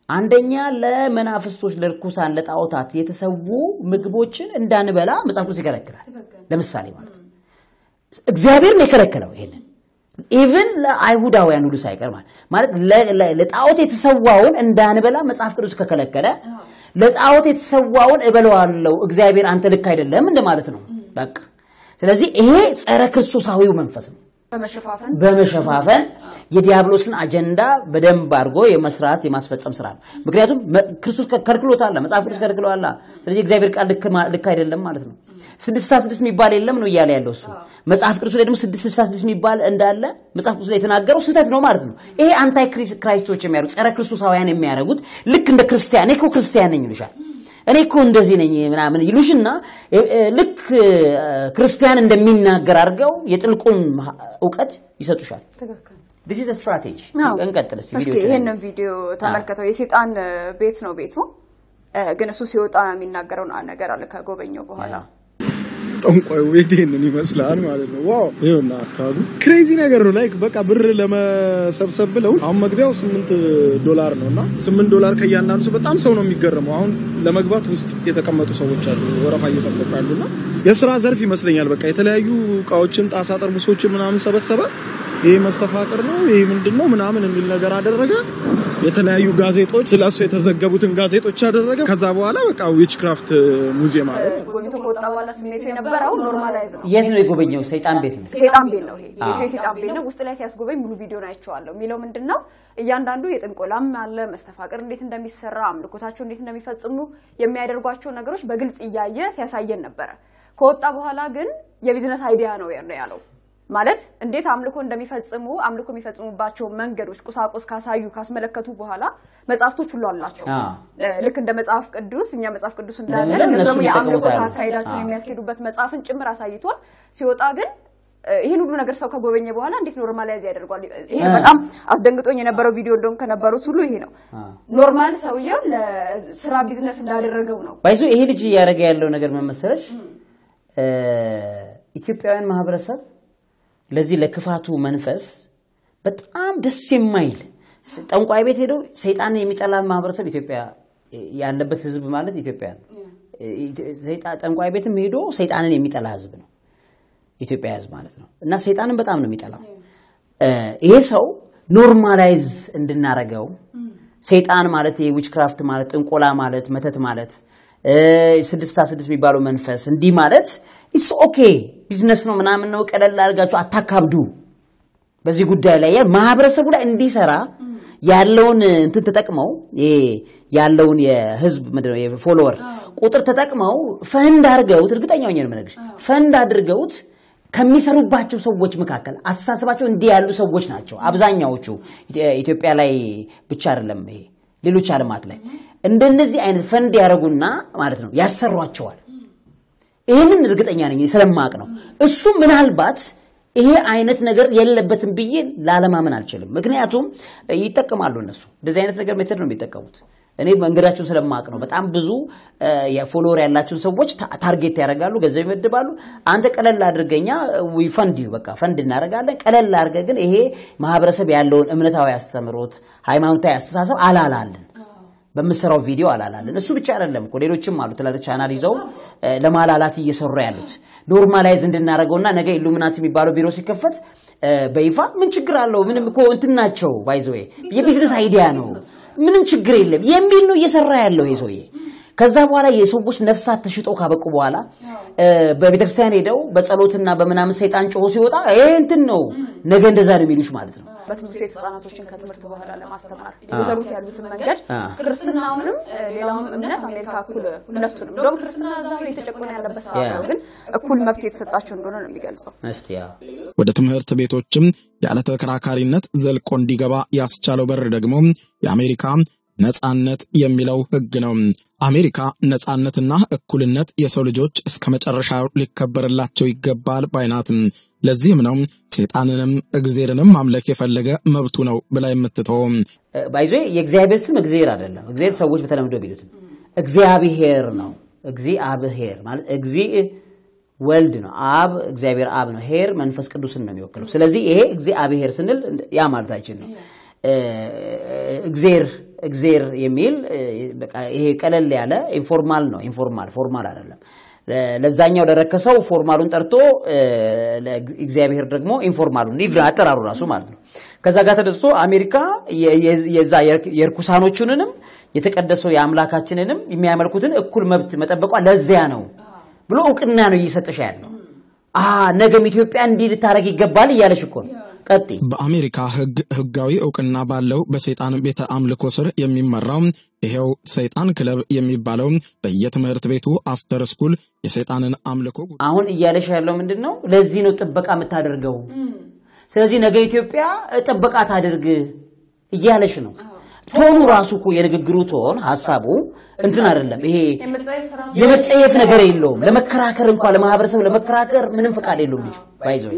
አንደኛ ለመናፍስቶች ለርኩሳን ለጣዖታት የተሰዉ ምግቦችን እንዳንበላ መጽሐፍ ቅዱስ ይከለክላል። ለምሳሌ ማለት ነው። እግዚአብሔር ነው የከለከለው ይሄንን even ለአይሁዳውያን ሁሉ ሳይቀር ማለት ለጣዖት የተሰዋውን እንዳንበላ መጽሐፍ ቅዱስ ከከለከለ ለጣዖት የተሰዋውን እበለዋለሁ እግዚአብሔር አንተ ልክ አይደለም እንደማለት ነው። በቃ። ስለዚህ ይሄ ጸረ ክርስቶሳዊው መንፈስ ነው በመሸፋፈን? የዲያብሎስን አጀንዳ በደንብ አድርጎ የመስራት የማስፈጸም ስራ ነው። ምክንያቱም ክርስቶስ ከልክሎታል መጽሐፍ ቅዱስ ከልክሎታል ስለዚህ እግዚአብሔር ቃል ልክ አይደለም ማለት ነው። ስድስት ስድስት የሚባል የለም ነው እያለ ያለው እሱ። መጽሐፍ ቅዱስ ላይ ደግሞ ስድስት ስልሳ ስድስት የሚባል እንዳለ መጽሐፍ ቅዱስ ላይ የተናገረው ስህተት ነው ማለት ነው። ይሄ antichrist ኦች የሚያደርጉት ጸረ ክርስቶሳውያን የሚያደርጉት ልክ እንደ ክርስቲያን እኮ ክርስቲያን ነኝ ይሉሻል እኔ እኮ እንደዚህ ነኝ ምናምን ይሉሽና ልክ ክርስቲያን እንደሚናገር አድርገው የጥልቁን እውቀት ይሰጡሻል። this is strategy እንቀጥል እስኪ ይህንን ቪዲዮ ተመልከተው። የሴጣን ቤት ነው ቤቱ። ግን እሱ ሲወጣ የሚናገረው ነገር አለ ከጎበኘው በኋላ ጠንቋዩ ቤት ይሄንን ይመስላል ማለት ነው። wow ይኸውና አካባቢ crazy ነገር ነው። like በቃ ብር ለመሰብሰብ ብለው አሁን መግቢያው ስምንት ዶላር ነው እና ስምንት ዶላር ከእያንዳንዱ ሰው በጣም ሰው ነው የሚገረመው። አሁን ለመግባት ውስጥ የተቀመጡ ሰዎች አሉ፣ ወረፋ እየጠበቁ ያሉና የስራ ዘርፍ ይመስለኛል። በቃ የተለያዩ እቃዎችን፣ ጣሳ ጠርሙሶችን ምናምን ሰበሰበ። ይሄ መስተፋቅር ነው ይሄ ምንድን ነው ምናምን የሚል ነገር አደረገ። የተለያዩ ጋዜጦች ስለሱ የተዘገቡትን ጋዜጦች አደረገ። ከዛ በኋላ በቃ witchcraft museum አለ። የነበረው normalize ነው። የት ነው የጎበኘው ሰይጣን ቤት ነው ሴጣን ቤት ነው ይሄ የሴጣን ቤት ነው። ውስጥ ላይ ሲያስጎበኝ ሙሉ ቪዲዮን አይቼዋለሁ። የሚለው ምንድን ነው እያንዳንዱ የጥንቆላም አለ መስተፋቅር እንዴት እንደሚሰራ አምልኮታቸው እንዴት እንደሚፈጽሙ የሚያደርጓቸው ነገሮች በግልጽ እያየ ሲያሳየን ነበረ። ከወጣ በኋላ ግን የ business idea ነው ያለው ማለት እንዴት አምልኮ እንደሚፈጽሙ አምልኮ የሚፈጽሙባቸው መንገዶች ቁሳቁስ ካሳዩ ካስመለከቱ በኋላ መጽሐፍቶች ሁሉ አላቸው። ልክ እንደ መጽሐፍ ቅዱስ እኛ መጽሐፍ ቅዱስ እንዳለ ደግሞ የአምልኮት አካሄዳቸውን የሚያስኬዱበት መጽሐፍን ጭምር አሳይቷል። ሲወጣ ግን ይህን ሁሉ ነገር ሰው ከጎበኘ በኋላ እንዴት normalize ያደርጓል? ይሄ በጣም አስደንግጦኝ የነበረው ቪዲዮ እንደውም ከነበሩት ሁሉ ይሄ ነው። normal ሰውየው ለስራ ቢዝነስ እንዳደረገው ነው። by the way ይሄ ልጅ እያደረገ ያለው ነገር መመሰለች ኢትዮጵያውያን ማህበረሰብ ለዚህ ለክፋቱ መንፈስ በጣም ደስ የማይል ጠንቋይ ቤት ሄደው ሰይጣንን የሚጠላ ማህበረሰብ ኢትዮጵያ ያለበት ህዝብ ማለት ኢትዮጵያ ነው። ጠንቋይ ቤትም ሄዶ ሰይጣንን የሚጠላ ህዝብ ነው ኢትዮጵያ ህዝብ ማለት ነው። እና ሰይጣንን በጣም ነው የሚጠላው። ይሄ ሰው normalize እንድናረገው ሰይጣን ማለት የ witchcraft ማለት ጥንቆላ ማለት መተት ማለት እ፣ ስድስት የሚባለው መንፈስ እንዲህ ማለት it's okay ቢዝነስ ነው ምናምን ነው ቀለል አድርጋችሁ አታካብዱ። በዚህ ጉዳይ ላይ ማህበረሰቡ ላይ እንዲሰራ ያለውን እንትን ተጠቅመው ያለውን የህዝብ የ follower ቁጥር ተጠቅመው ፈንድ አድርገውት እርግጠኛ ሆኜ ነው ፈንድ አድርገውት ከሚሰሩባቸው ሰዎች መካከል አስተሳሰባቸው እንዲህ ያሉ ሰዎች ናቸው። አብዛኛዎቹ ኢትዮ- ኢትዮጵያ ላይ ብቻ አይደለም ይሄ ሌሎች ዓለማት ላይ እንደነዚህ አይነት ፈንድ ያደረጉና ማለት ነው ያሰሯቸዋል ይህንን እርግጠኛ ነኝ ስለማቅ ነው። እሱ ምናልባት ይሄ አይነት ነገር የለበትም ብዬ ላለማመን አልችልም። ምክንያቱም ይጠቀማሉ እነሱ እንደዚህ አይነት ነገር method ነው የሚጠቀሙት። እኔ መንገዳቸውን ስለማቅ ነው። በጣም ብዙ የ follower ያላቸውን ሰዎች target ያደርጋሉ፣ ገንዘብ ይመድባሉ። አንተ ቀለል አድርገኛ ፈንድ በቃ ፈንድ እናደርጋለን። ቀለል አድርገህ ግን ይሄ ማህበረሰብ ያለውን እምነታዊ አስተምሮት፣ ሃይማኖታዊ አስተሳሰብ አላላልን በምሰራው ቪዲዮ አላላለን። እሱ ብቻ አይደለም እኮ ሌሎችም አሉ ትላልቅ ቻናል ይዘው ለማላላት እየሰሩ ያሉት normalize እንድናደርገውና ነገ ኢሉሚናቲ የሚባለው ቢሮ ሲከፈት በይፋ ምን ችግር አለው? ምንም እኮ እንትን ናቸው by the way የ business idea ነው፣ ምንም ችግር የለም የሚል ነው እየሰራ ያለው ይሄ ሰውዬ። ከዛ በኋላ የሰዎች ነፍሳት ተሽጦ ካበቁ በኋላ በቤተክርስቲያን ሄደው በጸሎትና በምናምን ሰይጣን ጮሆ ሲወጣ ይሄ እንትን ነው ነገ እንደዛ ነው የሚሉሽ ማለት ነው። በትምህርት ቤት ህጻናቶችን ከትምህርት በኋላ ለማስተማር እየሰሩት ያሉትን መንገድ ክርስትናውንም ሌላውም እምነት አሜሪካ እኩል ሁለቱንም። እንደውም ክርስትና እዛው እየተጨቆነ ያለበት ሰዓት ነው፣ ግን እኩል መብት የተሰጣቸው እንደሆነ ነው የሚገልጸው። ወደ ትምህርት ቤቶችም ያለ ተከራካሪነት ዘልቆ እንዲገባ ያስቻለው በር ደግሞ የአሜሪካ ነጻነት የሚለው ሕግ ነው። አሜሪካ ነጻነትና እኩልነት የሰው ልጆች እስከ መጨረሻው ሊከበርላቸው ይገባል ባይናት። ለዚህም ነው ሴጣንንም እግዜርንም ማምለክ የፈለገ መብቱ ነው ብላ የምትተው። by the way የእግዚአብሔር ስም እግዚአብሔር አይደለም። እግዚአብሔር ሰዎች በተለምዶ ቢሉትም እግዚአብሔር ነው። እግዚአብሔር ማለት እግዚ ወልድ ነው። አብ እግዚአብሔር አብ ነው። ሄር መንፈስ ቅዱስን ነው የሚወክለው። ስለዚህ ይሄ እግዚአብሔር ስንል ያ ማለታችን ነው። እግዜር እግዜር የሚል ይሄ ቀለል ያለ informal ነው። informal formal አይደለም። ለዛኛው ለረከሰው formal ኡን ጠርቶ እ፣ ለእግዚአብሔር ደግሞ informal ኡን even አጠራሩ ራሱ ማለት ነው። ከዛ ጋር ተደስቶ አሜሪካ የዛ የርኩሳኖቹንንም የተቀደሰው የአምላካችንንም የሚያመልኩትን እኩል መብት መጠበቋ ለዚያ ነው ብሎ እውቅና ነው እየሰጠሽ ያለው። ነገም ኢትዮጵያ እንዲህ ልታደርግ ይገባል እያለሽ እኮ ነው። ቀጥይ። በአሜሪካ ሕግ ሕጋዊ እውቅና ባለው በሰይጣን ቤተ አምልኮ ስር የሚመራው ይሄው ሰይጣን ክለብ የሚባለው በየትምህርት ቤቱ after school የሰይጣንን አምልኮ አሁን እያለሽ ያለው ምንድን ነው? ለዚህ ነው ጥበቃ የምታደርገው። ስለዚህ ነገ ኢትዮጵያ ጥበቃ ታድርግ እያለሽ ነው። tone ኑ ራሱ እኮ የንግግሩ tone ሀሳቡ እንትን አይደለም። ይሄ የመጸየፍ ነገር የለውም። ለመከራከር እንኳን ለማህበረሰብ ለመከራከር ምንም ፈቃድ የለውም ልጁ by the way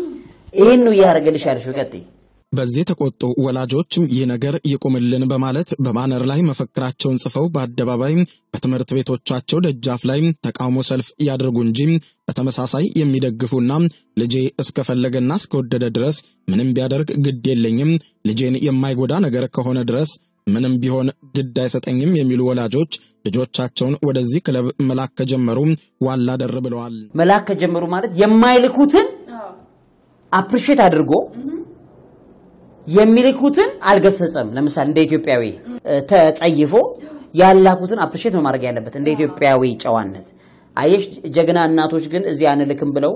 ይሄን ነው እያደረገልሽ ያለሽው። ቀጥይ። በዚህ የተቆጡ ወላጆችም ይህ ነገር ይቁምልን በማለት በባነር ላይ መፈክራቸውን ጽፈው በአደባባይ በትምህርት ቤቶቻቸው ደጃፍ ላይ ተቃውሞ ሰልፍ ያድርጉ እንጂ በተመሳሳይ የሚደግፉና ልጄ እስከፈለገና እስከወደደ ድረስ ምንም ቢያደርግ ግድ የለኝም፣ ልጄን የማይጎዳ ነገር ከሆነ ድረስ ምንም ቢሆን ግድ አይሰጠኝም የሚሉ ወላጆች ልጆቻቸውን ወደዚህ ክለብ መላክ ከጀመሩ ዋላ ደር ብለዋል። መላክ ከጀመሩ ማለት የማይልኩትን appreciate አድርጎ የሚልኩትን አልገሰጸም። ለምሳሌ እንደ ኢትዮጵያዊ ተጸይፎ ያላኩትን appreciate ነው ማድረግ ያለበት እንደ ኢትዮጵያዊ ጨዋነት። አየሽ ጀግና እናቶች ግን እዚህ አንልክም ብለው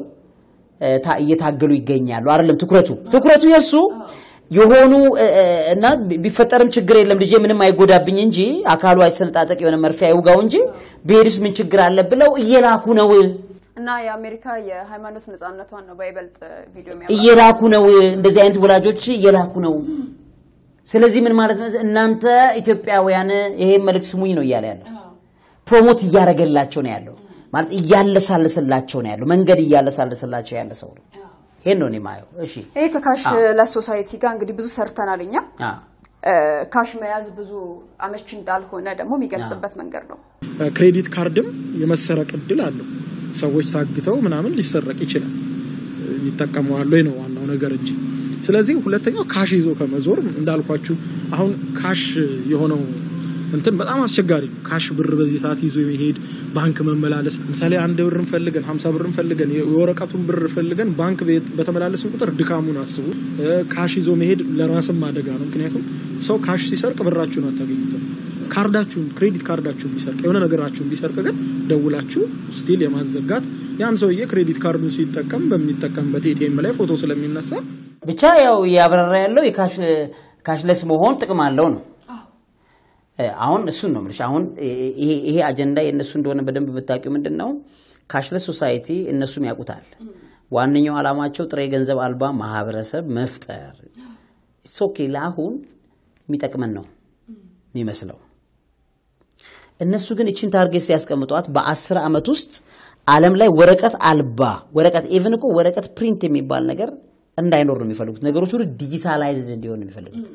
እየታገሉ ይገኛሉ። አይደለም ትኩረቱ ትኩረቱ የሱ የሆኑ እና ቢፈጠርም ችግር የለም ልጄ ምንም አይጎዳብኝ እንጂ አካሉ አይሰነጣጠቅ የሆነ መርፌ አይውጋው እንጂ ብሄድስ ምን ችግር አለ ብለው እየላኩ ነው እና የአሜሪካ የሃይማኖት ነጻነቷን ነው በይበልጥ ቪዲዮ እየላኩ ነው። እንደዚህ አይነት ወላጆች እየላኩ ነው። ስለዚህ ምን ማለት ነው? እናንተ ኢትዮጵያውያን ይሄን መልእክት ስሙኝ ነው እያለ ያለው። promote እያደረገላቸው ነው ያለው ማለት እያለሳለስላቸው ነው ያለው። መንገድ እያለሳለስላቸው ያለ ሰው ነው። ይሄን ነው እኔ የማየው። እሺ ይሄ ከካሽ ለሶሳይቲ ጋር እንግዲህ ብዙ ሰርተናል እኛ cash መያዝ ብዙ አመች እንዳልሆነ ደግሞ የሚገልጽበት መንገድ ነው። credit card ም የመሰረቅ እድል አለው። ሰዎች ታግተው ምናምን ሊሰረቅ ይችላል። ይጠቀመዋል ወይ ነው ዋናው ነገር እንጂ ስለዚህ ሁለተኛው cash ይዞ ከመዞር እንዳልኳችሁ አሁን cash የሆነው እንትን በጣም አስቸጋሪ ነው። cash ብር በዚህ ሰዓት ይዞ የመሄድ ባንክ መመላለስ፣ ለምሳሌ አንድ ብርን ፈልገን ሀምሳ ብርን ፈልገን የወረቀቱን ብር ፈልገን ባንክ በተመላለስን ቁጥር ድካሙን አስቡ። cash ይዞ መሄድ ለራስም አደጋ ነው። ምክንያቱም ሰው cash ሲሰርቅ ብራችሁን አታገኙትም። card ኣችሁን credit card ኣችሁን ቢሰርቅ የሆነ ነገራችሁን ቢሰርቅ ግን ደውላችሁ still የማዘጋት ያን ሰውዬ credit card ኡን ሲጠቀም በሚጠቀምበት ATM ላይ ፎቶ ስለሚነሳ ብቻ ያው እያብራራ ያለው የ cashless መሆን ጥቅም አለው ነው። አሁን እሱን ነው የምልሽ። አሁን ይሄ አጀንዳ የእነሱ እንደሆነ በደንብ ብታውቂው ምንድን ነው cashless society እነሱም ያውቁታል። ዋነኛው ዓላማቸው ጥሬ ገንዘብ አልባ ማህበረሰብ መፍጠር OK ለአሁን የሚጠቅመን ነው የሚመስለው። እነሱ ግን እችን target ሲያስቀምጧት በአስር ዓመት ውስጥ ዓለም ላይ ወረቀት አልባ ወረቀት even እኮ ወረቀት print የሚባል ነገር እንዳይኖር ነው የሚፈልጉት። ነገሮች ሁሉ digitalized እንዲሆን ነው የሚፈልጉት።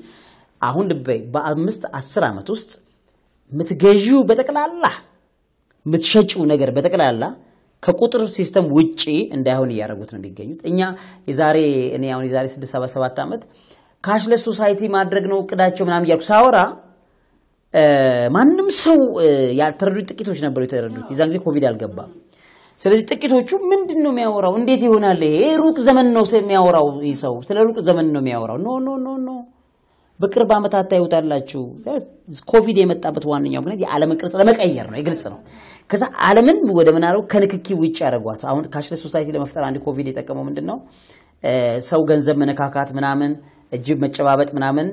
አሁን ልበይ በአምስት አስር ዓመት ውስጥ ምትገዢው በጠቅላላ ምትሸጪው ነገር በጠቅላላ ከቁጥር system ውጪ እንዳይሆን እያደረጉት ነው የሚገኙት። እኛ የዛሬ እኔ አሁን የዛሬ ስድስት ሰባት ሰባት ዓመት cashless society ማድረግ ነው እቅዳቸው ምናምን እያልኩ ሳወራ ማንም ሰው ያልተረዱት ጥቂቶች ነበሩ የተረዱት። የዛን ጊዜ ኮቪድ አልገባም። ስለዚህ ጥቂቶቹ ምንድን ነው የሚያወራው? እንዴት ይሆናል? ይሄ ሩቅ ዘመን ነው የሚያወራው። ሰው ስለ ሩቅ ዘመን ነው የሚያወራው። no no no no በቅርብ ዓመታት ታዩታላችሁ። ኮቪድ የመጣበት ዋነኛው ምክንያት የዓለምን ቅርጽ ለመቀየር ነው። የግልጽ ነው። ከዛ ዓለምን ወደ ምናለው ከንክኪ ውጭ ያደረጓት። አሁን cashless society ለመፍጠር አንድ ኮቪድ የጠቀመው ምንድን ነው? ሰው ገንዘብ መነካካት ምናምን፣ እጅ መጨባበጥ ምናምን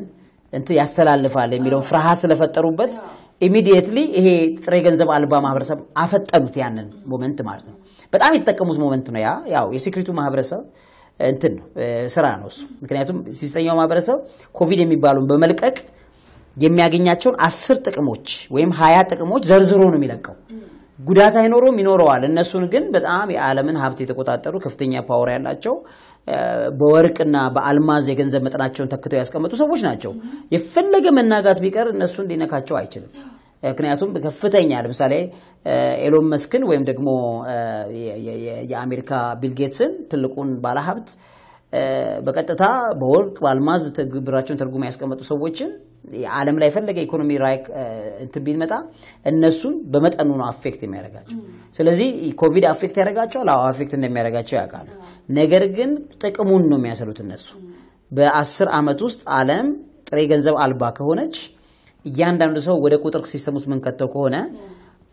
እንትን ያስተላልፋል የሚለውን ፍርሃት ስለፈጠሩበት immediately ይሄ ጥሬ ገንዘብ አልባ ማህበረሰብ አፈጠኑት። ያንን moment ማለት ነው። በጣም የተጠቀሙት moment ነው። ያ ያው የ secret ኡ ማህበረሰብ እንትን ስራ ነው እሱ። ምክንያቱም ስድስተኛው ማህበረሰብ ኮቪድ የሚባሉን በመልቀቅ የሚያገኛቸውን አስር ጥቅሞች ወይም ሀያ ጥቅሞች ዘርዝሮ ነው የሚለቀው። ጉዳት አይኖረውም፣ ይኖረዋል። እነሱን ግን በጣም የዓለምን ሀብት የተቆጣጠሩ ከፍተኛ power ያላቸው በወርቅና በአልማዝ የገንዘብ መጠናቸውን ተክተው ያስቀመጡ ሰዎች ናቸው። የፈለገ መናጋት ቢቀር እነሱን ሊነካቸው አይችልም። ምክንያቱም ከፍተኛ ለምሳሌ ኤሎን መስክን ወይም ደግሞ የአሜሪካ ቢልጌትስን ትልቁን ባለሀብት በቀጥታ በወርቅ በአልማዝ ብራቸውን ተርጉማ ያስቀመጡ ሰዎችን የዓለም ላይ የፈለገ ኢኮኖሚ ራይክ እንትን ቢመጣ እነሱን በመጠኑ ነው affect የሚያደርጋቸው። ስለዚህ ኮቪድ affect ያደርጋቸዋል። affect እንደሚያደርጋቸው ያውቃሉ። ነገር ግን ጥቅሙን ነው የሚያሰሉት እነሱ። በአስር ዓመት ውስጥ ዓለም ጥሬ ገንዘብ አልባ ከሆነች እያንዳንዱ ሰው ወደ ቁጥር system ውስጥ ምንከተው ከሆነ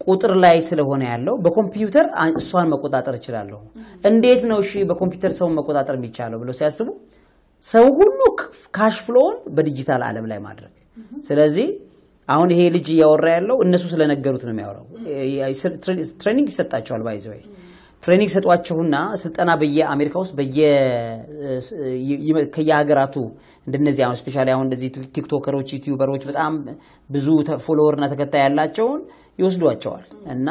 ቁጥር ላይ ስለሆነ ያለው በኮምፒውተር እሷን መቆጣጠር እችላለሁ። እንዴት ነው እሺ በኮምፒውተር ሰውን መቆጣጠር የሚቻለው ብለው ሲያስቡ ሰው ሁሉ cash flow ን በዲጂታል ዓለም ላይ ማድረግ። ስለዚህ አሁን ይሄ ልጅ እያወራ ያለው እነሱ ስለነገሩት ነው የሚያወራው። training ይሰጣቸዋል። by the way training ሰጧቸውና ስልጠና በየአሜሪካ ውስጥ ከየሀገራቱ እንደነዚህ አሁን specially አሁን እንደዚህ ቲክቶከሮች፣ ዩቲዩበሮች በጣም ብዙ follower እና ተከታይ ያላቸውን ይወስዷቸዋል እና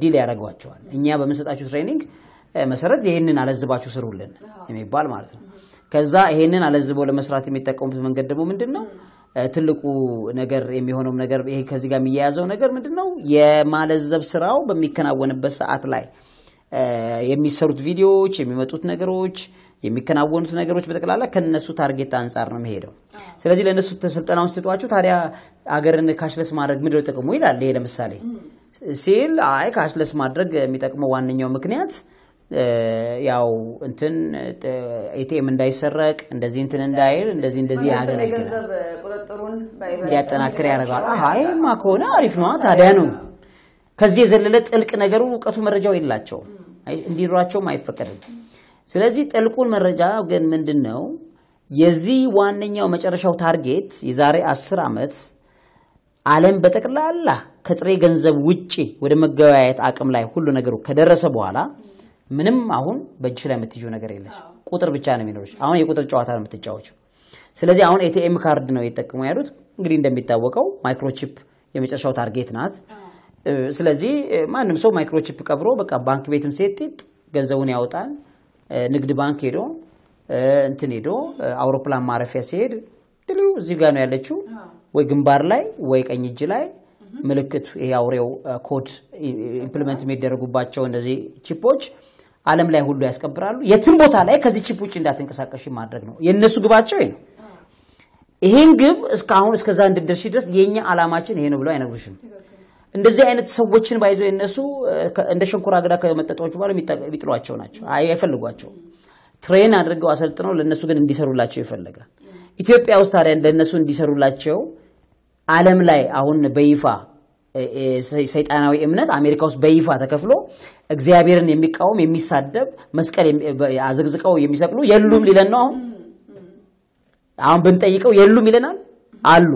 deal ያደርጓቸዋል። እኛ በምንሰጣችሁ training መሰረት ይህንን አለዝባችሁ ስሩልን የሚባል ማለት ነው። ከዛ ይሄንን አለዝበው ለመስራት የሚጠቀሙበት መንገድ ደግሞ ምንድን ነው? ትልቁ ነገር የሚሆነው ነገር ይሄ ከዚህ ጋር የሚያያዘው ነገር ምንድን ነው? የማለዘብ ስራው በሚከናወንበት ሰዓት ላይ የሚሰሩት ቪዲዮዎች፣ የሚመጡት ነገሮች፣ የሚከናወኑት ነገሮች በጠቅላላ ከነሱ target አንጻር ነው የሚሄደው። ስለዚህ ለእነሱ ስልጠናውን ሲሰጧቸው ታዲያ አገርን cashless ማድረግ ምንድነው ጥቅሙ ይላል። ይሄ ለምሳሌ ሲል አይ cashless ማድረግ የሚጠቅመው ዋነኛው ምክንያት ያው እንትን ATM እንዳይሰረቅ እንደዚህ እንትን እንዳይል እንደዚህ እንደዚህ ያገለግላል፣ ሊያጠናክር ያደርጋል። ይሄማ ከሆነ አሪፍ ነዋ ታዲያ ነው። ከዚህ የዘለለ ጥልቅ ነገሩ እውቀቱ መረጃው የላቸውም፣ እንዲኖራቸውም አይፈቀድም። ስለዚህ ጥልቁን መረጃ ግን ምንድን ነው የዚህ ዋነኛው መጨረሻው target የዛሬ አስር ዓመት ዓለም በጠቅላላ ከጥሬ ገንዘብ ውጪ ወደ መገበያየት አቅም ላይ ሁሉ ነገሩ ከደረሰ በኋላ ምንም አሁን በእጅሽ ላይ የምትይው ነገር የለሽ፣ ቁጥር ብቻ ነው የሚኖርሽ። አሁን የቁጥር ጨዋታ ነው የምትጫወችው። ስለዚህ አሁን ATM card ነው የጠቀሙ ያሉት። እንግዲህ እንደሚታወቀው microchip የመጨረሻው target ናት። ስለዚህ ማንም ሰው microchip ቀብሮ በቃ ባንክ ቤትም ሴት ጢጥ ገንዘቡን ያወጣል። ንግድ ባንክ ሄዶ እንትን ሄዶ አውሮፕላን ማረፊያ ሲሄድ ድልው እዚህ ጋር ነው ያለችው፣ ወይ ግንባር ላይ ወይ ቀኝ እጅ ላይ ምልክት ይሄ አውሬው code implement የሚደረጉባቸው እነዚህ ቺፖች ዓለም ላይ ሁሉ ያስቀብራሉ። የትም ቦታ ላይ ከዚህ chip ውጭ እንዳትንቀሳቀሽ ማድረግ ነው የእነሱ ግባቸው ነው። ይሄን ግብ እስካሁን እስከዛ እንድደርሽ ድረስ የኛ ዓላማችን ይሄ ነው ብለው አይነግሩሽም። እንደዚህ አይነት ሰዎችን by the way የነሱ እንደ ሸንኮራ አገዳ ከመጠጣዎች በኋላ የሚጥሏቸው ናቸው። አይፈልጓቸውም። train አድርገው አሰልጥነው ለእነሱ ግን እንዲሰሩላቸው ይፈልጋል። ኢትዮጵያ ውስጥ ታዲያ ለእነሱ እንዲሰሩላቸው ዓለም ላይ አሁን በይፋ ሰይጣናዊ እምነት አሜሪካ ውስጥ በይፋ ተከፍሎ እግዚአብሔርን የሚቃወም የሚሳደብ መስቀል አዘግዝቀው የሚሰቅሉ የሉም ሊለን ነው። አሁን አሁን ብንጠይቀው የሉም ይለናል። አሉ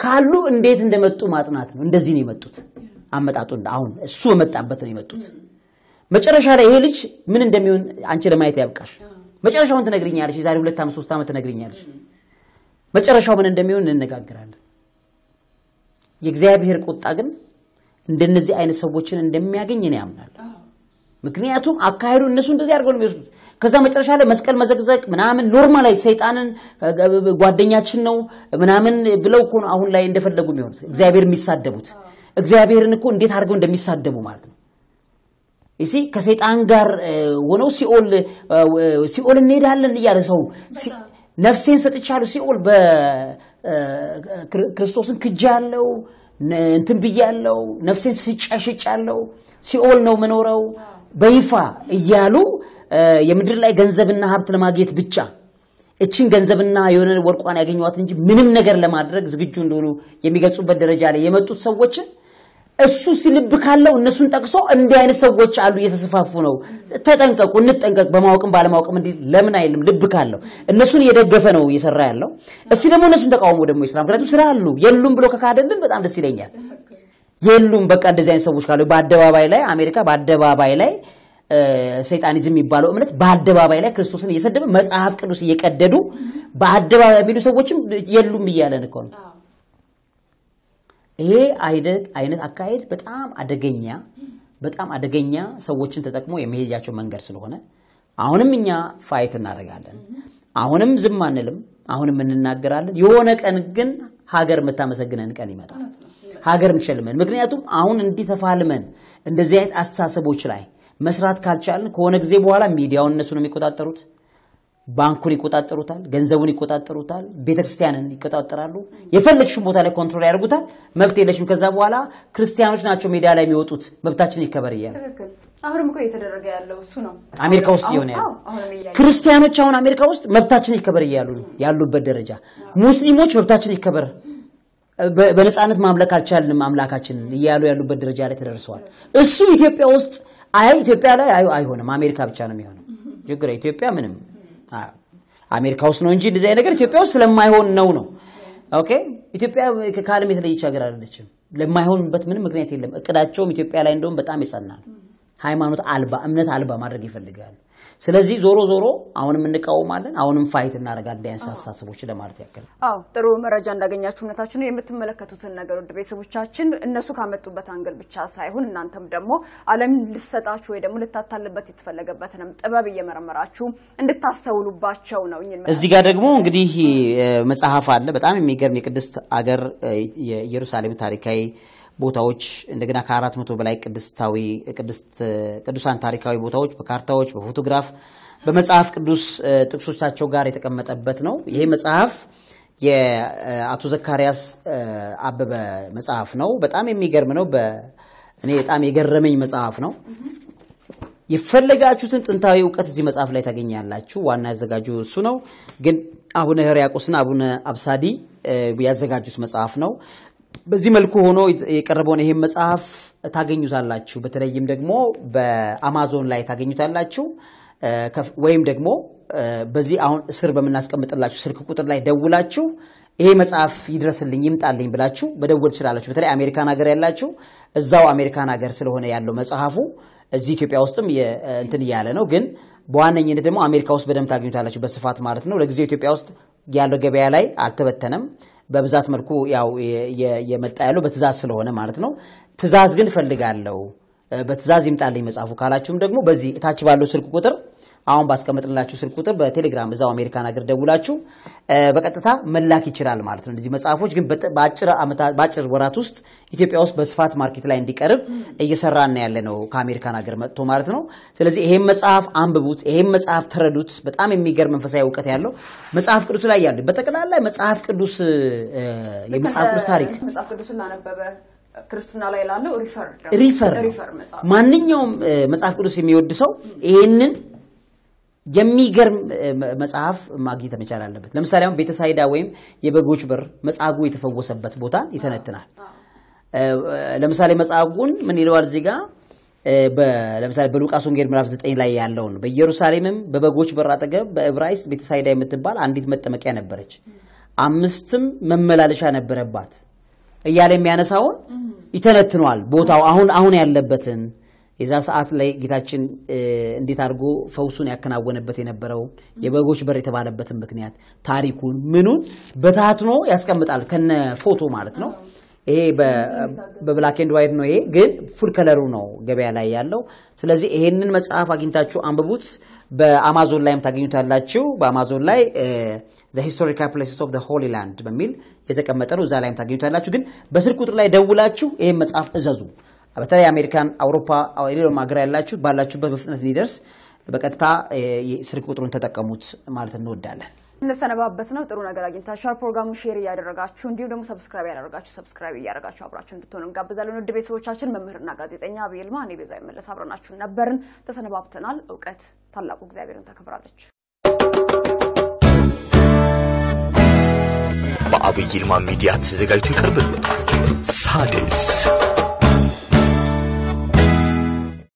ካሉ እንዴት እንደመጡ ማጥናት ነው። እንደዚህ ነው የመጡት። አመጣጡ አሁን እሱ በመጣበት ነው የመጡት። መጨረሻ ላይ ይሄ ልጅ ምን እንደሚሆን አንቺ ለማየት ያብቃሽ። መጨረሻውን ትነግሪኛለሽ። የዛሬ ሁለት ዓመት ሶስት ዓመት ትነግሪኛለሽ። መጨረሻው ምን እንደሚሆን እንነጋግራለን። የእግዚአብሔር ቁጣ ግን እንደነዚህ አይነት ሰዎችን እንደሚያገኝ እኔ ያምናለሁ። ምክንያቱም አካሄዱ እነሱ እንደዚህ አድርገው ነው የሚወስዱት። ከዛ መጨረሻ ላይ መስቀል መዘግዘቅ ምናምን normalize ሰይጣንን ጓደኛችን ነው ምናምን ብለው እኮ አሁን ላይ እንደፈለጉ የሚሆኑት። እግዚአብሔር የሚሳደቡት። እግዚአብሔርን እኮ እንዴት አድርገው እንደሚሳደቡ ማለት ነው። ይሲ ከሰይጣን ጋር ሆነው ሲኦል ሲኦል እንሄዳለን እያለ ሰው ነፍሴን ሰጥቻለሁ ሲኦል በክርስቶስን ክጃለሁ እንትን ብያለሁ ነፍሴን ሽጫለሁ ሲኦል ነው ምኖረው በይፋ እያሉ የምድር ላይ ገንዘብና ሀብት ለማግኘት ብቻ እችን ገንዘብና የሆነ ወርቋን ያገኟት እንጂ ምንም ነገር ለማድረግ ዝግጁ እንደሆኑ የሚገልጹበት ደረጃ ላይ የመጡት ሰዎችን እሱ ሲልብ ካለው እነሱን ጠቅሶ እንዲህ አይነት ሰዎች አሉ፣ እየተስፋፉ ነው፣ ተጠንቀቁ፣ እንጠንቀቅ፣ በማወቅም ባለማወቅም እንዲህ ለምን አይልም? ልብ ካለው እነሱን እየደገፈ ነው እየሰራ ያለው። እስቲ ደግሞ እነሱን ተቃውሞ ደግሞ ይስራ። ምክንያቱም ስራ አሉ የሉም ብሎ ከካደልን በጣም ደስ ይለኛል። የሉም በቃ እንደዚህ አይነት ሰዎች ካሉ በአደባባይ ላይ አሜሪካ በአደባባይ ላይ ሰይጣኒዝም የሚባለው እምነት በአደባባይ ላይ ክርስቶስን እየሰደበ መጽሐፍ ቅዱስ እየቀደዱ በአደባባይ የሚሉ ሰዎችም የሉም እያለን እኮ ነው። ይሄ አይነት አካሄድ በጣም አደገኛ በጣም አደገኛ ሰዎችን ተጠቅሞ የሚሄጃቸው መንገድ ስለሆነ አሁንም እኛ fight እናደርጋለን። አሁንም ዝም አንልም። አሁንም እንናገራለን። የሆነ ቀን ግን ሀገር የምታመሰግነን ቀን ይመጣል። ሀገር እንሸልመን። ምክንያቱም አሁን እንዲህ ተፋልመን እንደዚህ አይነት አስተሳሰቦች ላይ መስራት ካልቻልን ከሆነ ጊዜ በኋላ ሚዲያውን እነሱ ነው የሚቆጣጠሩት። ባንኩን ይቆጣጠሩታል፣ ገንዘቡን ይቆጣጠሩታል፣ ቤተክርስቲያንን ይቆጣጠራሉ። የፈለግሽን ቦታ ላይ control ያደርጉታል። መብት የለሽም። ከዛ በኋላ ክርስቲያኖች ናቸው ሜዲያ ላይ የሚወጡት መብታችን ይከበር እያለ አሁንም እኮ እየተደረገ ያለው እሱ ነው። አሜሪካ ውስጥ እየሆነ ያለው ክርስቲያኖች አሁን አሜሪካ ውስጥ መብታችን ይከበር እያሉ ያሉበት ደረጃ፣ ሙስሊሞች መብታችን ይከበር በነፃነት ማምለክ አልቻልንም አምላካችንን እያሉ ያሉበት ደረጃ ላይ ተደርሰዋል። እሱ ኢትዮጵያ ውስጥ አይ ኢትዮጵያ ላይ አይሆንም፣ አሜሪካ ብቻ ነው የሚሆነው። ችግር ኢትዮጵያ ምንም አሜሪካ ውስጥ ነው እንጂ እንደዚህ አይነት ነገር ኢትዮጵያ ውስጥ ስለማይሆን ነው ነው። okay ኢትዮጵያ ከዓለም የተለየች ሀገር አይደለችም። ለማይሆንበት ምንም ምክንያት የለም። እቅዳቸውም ኢትዮጵያ ላይ እንደውም በጣም የጸና ነው። ሃይማኖት አልባ እምነት አልባ ማድረግ ይፈልጋሉ። ስለዚህ ዞሮ ዞሮ አሁንም እንቃወማለን፣ አሁንም fight እናደርጋለን አይነት አስተሳሰቦች ለማለት ያክል። አዎ ጥሩ መረጃ እንዳገኛችሁ እምነታችን ነው። የምትመለከቱትን ነገር ውድ ቤተሰቦቻችን እነሱ ካመጡበት angle ብቻ ሳይሆን እናንተም ደግሞ ዓለም ልሰጣችሁ ወይ ደግሞ ልትታለልበት የተፈለገበትንም ጥበብ እየመረመራችሁ እንድታስተውሉባቸው ነው። እዚህ ጋር ደግሞ እንግዲህ መጽሐፍ አለ በጣም የሚገርም የቅድስት አገር የኢየሩሳሌም ታሪካዊ ቦታዎች እንደገና ከአራት መቶ በላይ ቅድስታዊ ቅዱሳን ታሪካዊ ቦታዎች በካርታዎች በፎቶግራፍ በመጽሐፍ ቅዱስ ጥቅሶቻቸው ጋር የተቀመጠበት ነው። ይሄ መጽሐፍ የአቶ ዘካርያስ አበበ መጽሐፍ ነው። በጣም የሚገርም ነው። እኔ በጣም የገረመኝ መጽሐፍ ነው። የፈለጋችሁትን ጥንታዊ እውቀት እዚህ መጽሐፍ ላይ ታገኛላችሁ። ዋና ያዘጋጁ እሱ ነው። ግን አቡነ ሕርያቆስና አቡነ አብሳዲ ያዘጋጁት መጽሐፍ ነው። በዚህ መልኩ ሆኖ የቀረበውን ይህም መጽሐፍ ታገኙታላችሁ። በተለይም ደግሞ በአማዞን ላይ ታገኙታላችሁ። ወይም ደግሞ በዚህ አሁን እስር በምናስቀምጥላችሁ ስልክ ቁጥር ላይ ደውላችሁ ይሄ መጽሐፍ ይድረስልኝ ይምጣልኝ ብላችሁ መደወል ትችላላችሁ። በተለይ አሜሪካን ሀገር ያላችሁ እዛው አሜሪካን ሀገር ስለሆነ ያለው መጽሐፉ እዚህ ኢትዮጵያ ውስጥም እንትን እያለ ነው። ግን በዋነኝነት ደግሞ አሜሪካ ውስጥ በደንብ ታገኙታላችሁ በስፋት ማለት ነው። ለጊዜው ኢትዮጵያ ውስጥ ያለው ገበያ ላይ አልተበተነም። በብዛት መልኩ ያው የመጣ ያለው በትእዛዝ ስለሆነ ማለት ነው። ትእዛዝ ግን እፈልጋለሁ በትእዛዝ ይምጣልኝ መጽሐፉ ካላችሁም ደግሞ በዚህ እታች ባለው ስልክ ቁጥር አሁን ባስቀመጥንላችሁ ስልክ ቁጥር በቴሌግራም እዛው አሜሪካን ሀገር ደውላችሁ በቀጥታ መላክ ይችላል ማለት ነው። እነዚህ መጽሐፎች ግን በአጭር ወራት ውስጥ ኢትዮጵያ ውስጥ በስፋት market ላይ እንዲቀርብ እየሰራን ያለ ነው ከአሜሪካን ሀገር መጥቶ ማለት ነው። ስለዚህ ይሄን መጽሐፍ አንብቡት፣ ይሄን መጽሐፍ ተረዱት። በጣም የሚገርም መንፈሳዊ እውቀት ያለው መጽሐፍ ቅዱስ ላይ ያለ በጠቅላላ መጽሐፍ ቅዱስ የመጽሐፍ ቅዱስ ታሪክ መጽሐፍ ቅዱስ እያነበበ ክርስትና ላይ ላለው refer ማንኛውም መጽሐፍ ቅዱስ የሚወድ ሰው ይሄንን የሚገርም መጽሐፍ ማግኘት መቻል አለበት። ለምሳሌ አሁን ቤተሳይዳ ወይም የበጎች በር መጻጉ የተፈወሰበት ቦታ ይተነትናል። ለምሳሌ መጻጉን ምን ይለዋል እዚህ ጋር ለምሳሌ በሉቃስ ወንጌል ምዕራፍ 9 ላይ ያለውን በኢየሩሳሌምም በበጎች በር አጠገብ በዕብራይስጥ ቤተሳይዳ የምትባል አንዲት መጠመቂያ ነበረች፣ አምስትም መመላለሻ ነበረባት እያለ የሚያነሳውን ይተነትኗል። ቦታው አሁን አሁን ያለበትን የዛ ሰዓት ላይ ጌታችን እንዴት አድርጎ ፈውሱን ያከናወነበት የነበረው የበጎች በር የተባለበትን ምክንያት ታሪኩን ምኑን በታትኖ ያስቀምጣል ከነ ፎቶ ማለት ነው። ይሄ በ black and white ነው። ይሄ ግን full color ኡ ነው ገበያ ላይ ያለው። ስለዚህ ይሄንን መጽሐፍ አግኝታችሁ አንብቡት። በአማዞን ላይም ታገኙታላችሁ። በአማዞን ላይ Historical Places of Holy Land በሚል የተቀመጠ ነው። እዛ ላይም ታገኙታላችሁ። ግን በስልክ ቁጥር ላይ ደውላችሁ ይሄን መጽሐፍ እዘዙ። በተለይ አሜሪካን፣ አውሮፓ፣ ሌላም ሀገር ያላችሁ ባላችሁበት በፍጥነት እንዲደርስ በቀጥታ ስልክ ቁጥሩን ተጠቀሙት ማለት እንወዳለን። እንሰነባበት ነው። ጥሩ ነገር አግኝታችኋል። ፕሮግራሙ share እያደረጋችሁ እንዲሁም ደግሞ subscribe ያደረጋችሁ subscribe እያደረጋችሁ አብራችሁ እንድትሆኑ እንጋብዛለን። ውድ ቤተሰቦቻችን መምህርና ጋዜጠኛ አብይ ይልማ፣ እኔ ቤዛ መለስ አብረናችሁ ነበርን። ተሰነባብተናል። እውቀት ታላቁ እግዚአብሔርን ታከብራለች። በአብይ ይልማ ሚዲያ ተዘጋጅቶ ይቀርብልዎታል። ሣድስ